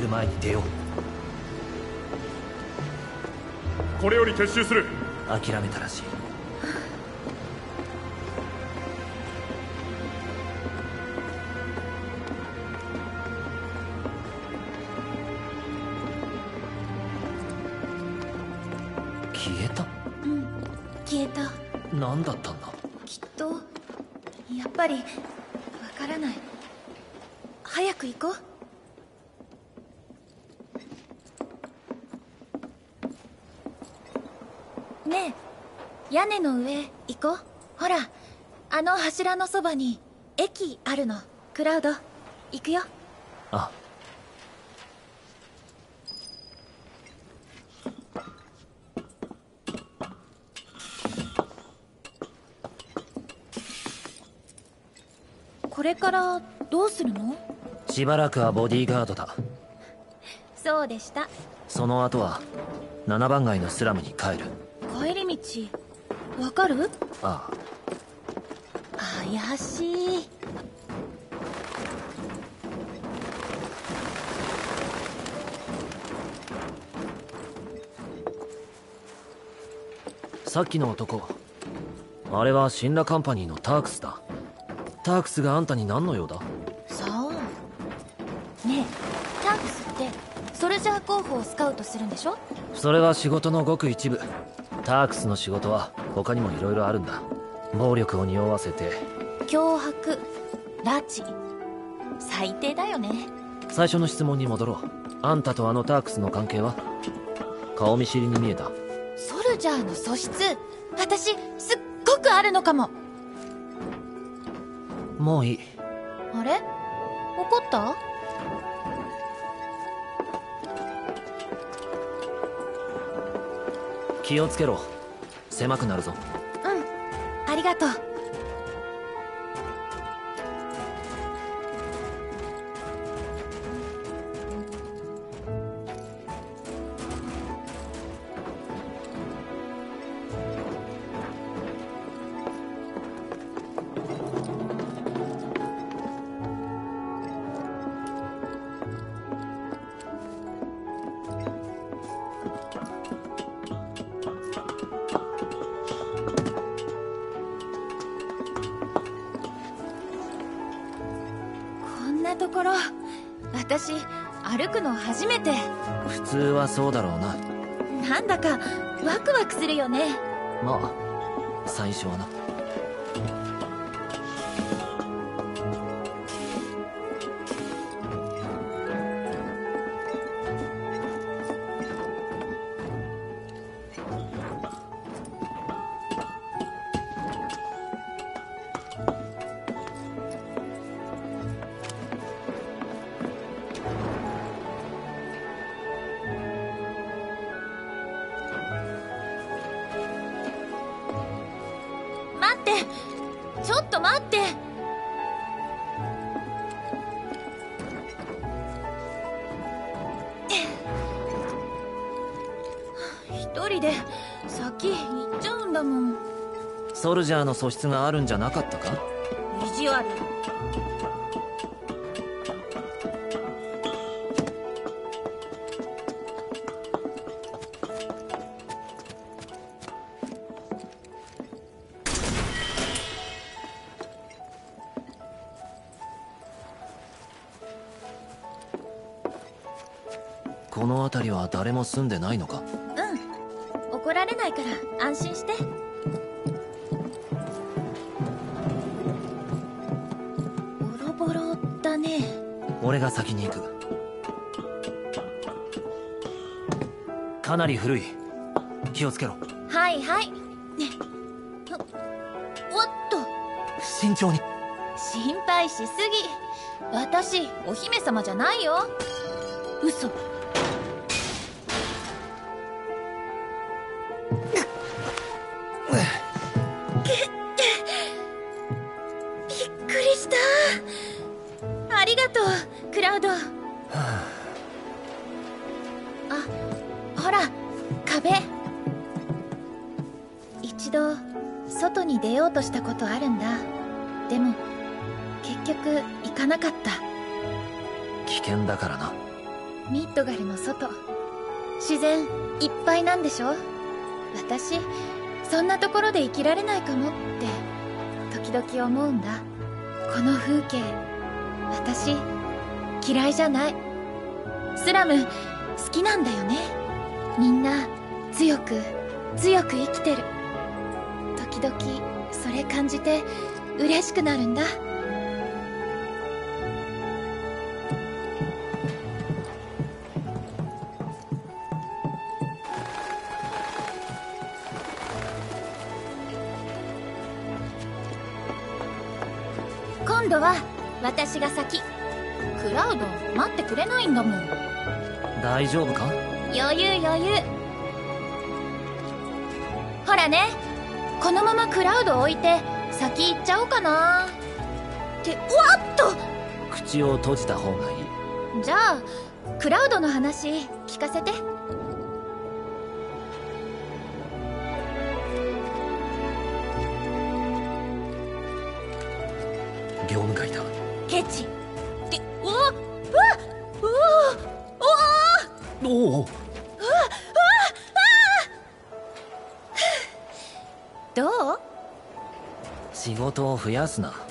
れる前に出ようこれより撤収する。諦めたらしいこう。ほらあの柱のそばに駅あるの。クラウド行くよ。あ。これからどうするの？しばらくはボディーガードだ。そうでした。その後は7番街のスラムに帰る。帰り道わかる？あ怪しい。あさっきの男。あれはシンラカンパニーのタークスだ。タークスがあんたに何の用だ？そう。ねえタンクスってソルジャー候補をスカウトするんでしょ？それは仕事のごく一部。タークスの仕事は他にも色々あるんだ。暴力を匂わせて。脅迫。拉致。最低だよね。最初の質問に戻ろう。あんたとあのタークスの関係は？顔見知りに見えた。ソルジャーの素質。私すっごくあるのかも。もういい。あれ？怒った？気をつけろ狭くなるぞ。うん。ありがとう。そうだろうな。なんだかワクワクするよね。まあ最初はなって。一人で先行っちゃうんだもん。ソルジャーの素質があるんじゃなかったか？意地悪も住んでないのか？うん。怒られないから安心して。ボロボロだね。俺が先に行く。かなり古い。気をつけろ。はいはい。ね。おおっと。慎重に。心配しすぎ。私お姫様じゃないよ。嘘んでしょ？私そんなところで生きられないかもって時々思うんだ。この風景私嫌いじゃない。スラム好きなんだよね。みんな強く強く生きてる。時々それ感じて嬉しくなるんだ。私が先。クラウド待ってくれないんだもん。大丈夫か？余裕余裕。ほらね。このままクラウド置いて先行っちゃおうかな。ってうわっと！口を閉じた方がいい。じゃあクラウドの話聞かせて増やすな。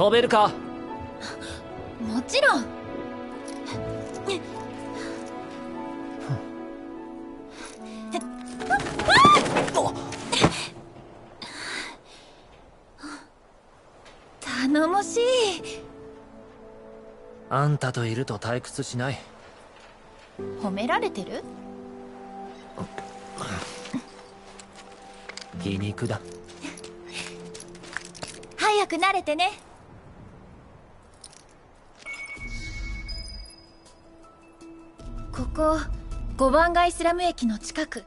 飛べるか？もちろん。頼もしい。あんたといると退屈しない。褒められてる？皮肉だ。早く慣れてねここ五番街スラム駅の近く。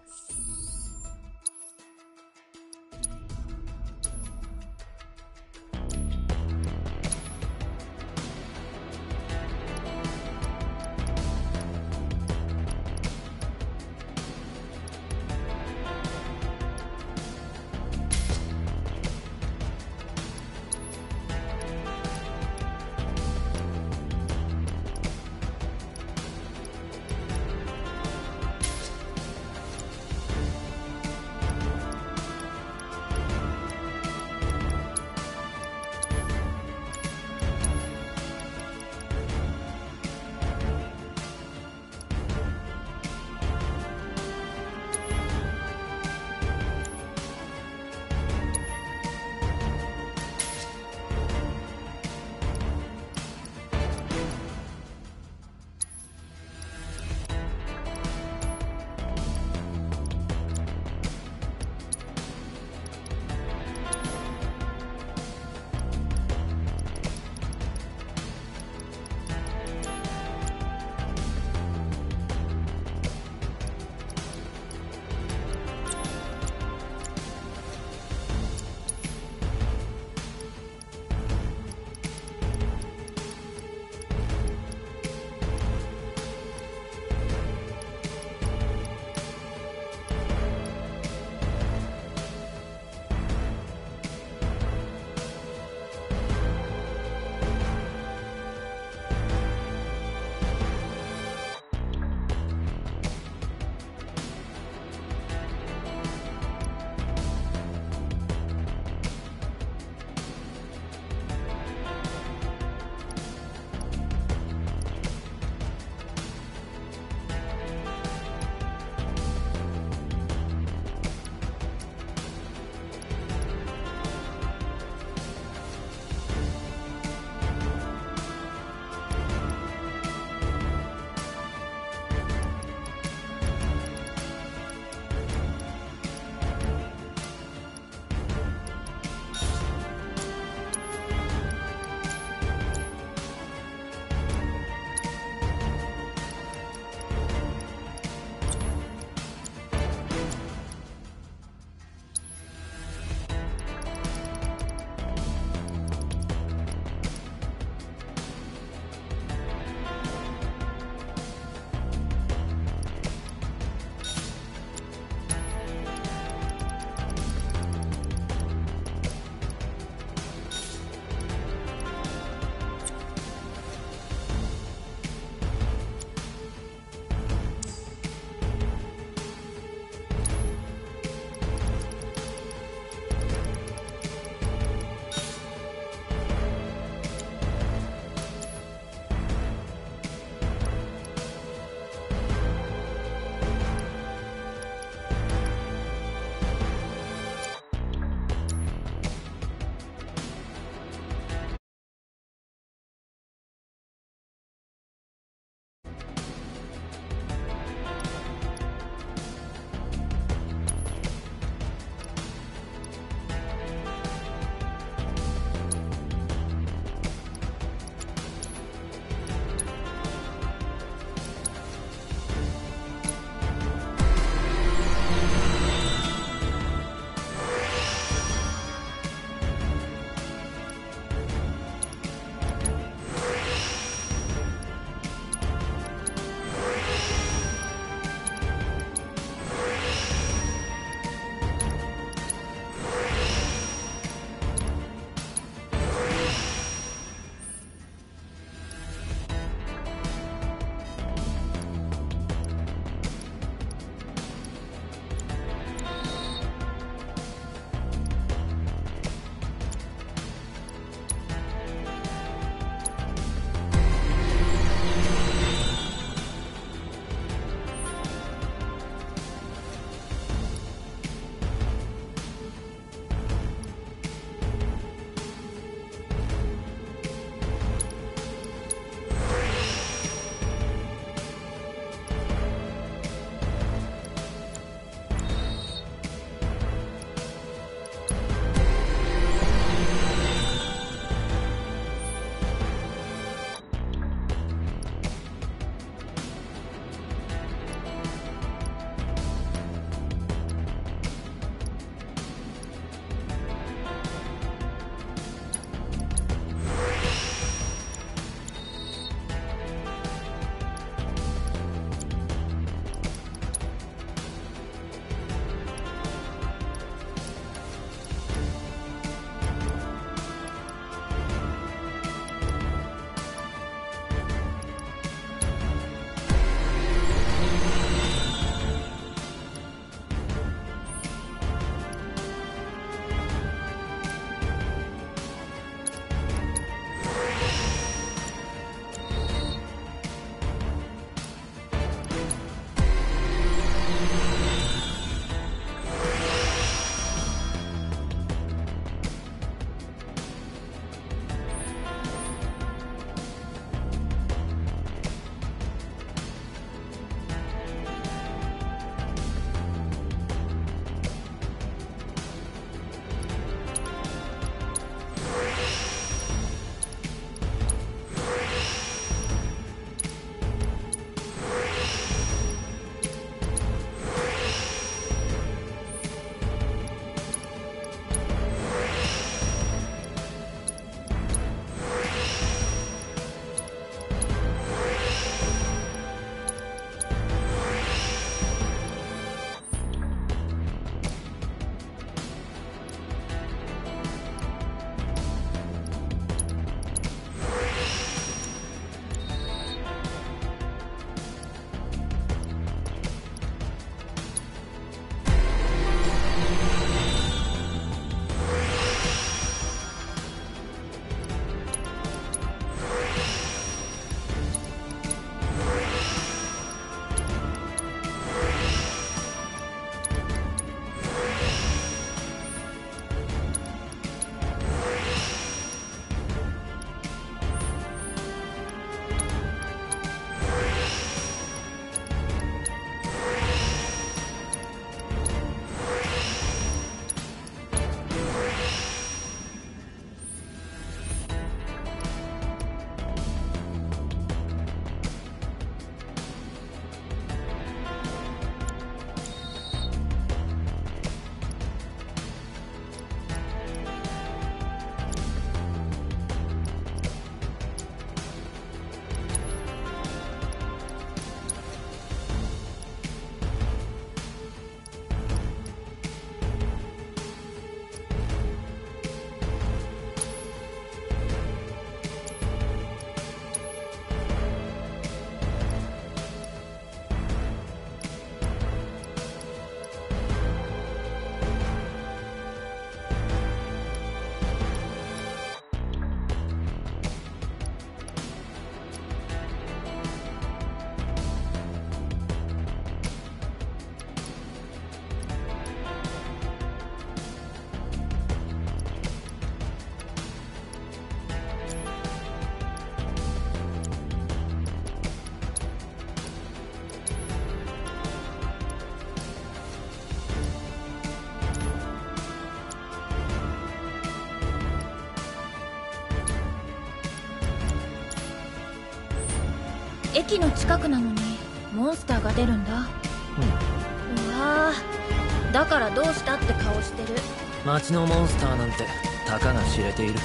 駅の近くなのにモンスターが出るんだ。うわー。だからどうしたって顔してる。街のモンスターなんてたかが知れている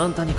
あんたに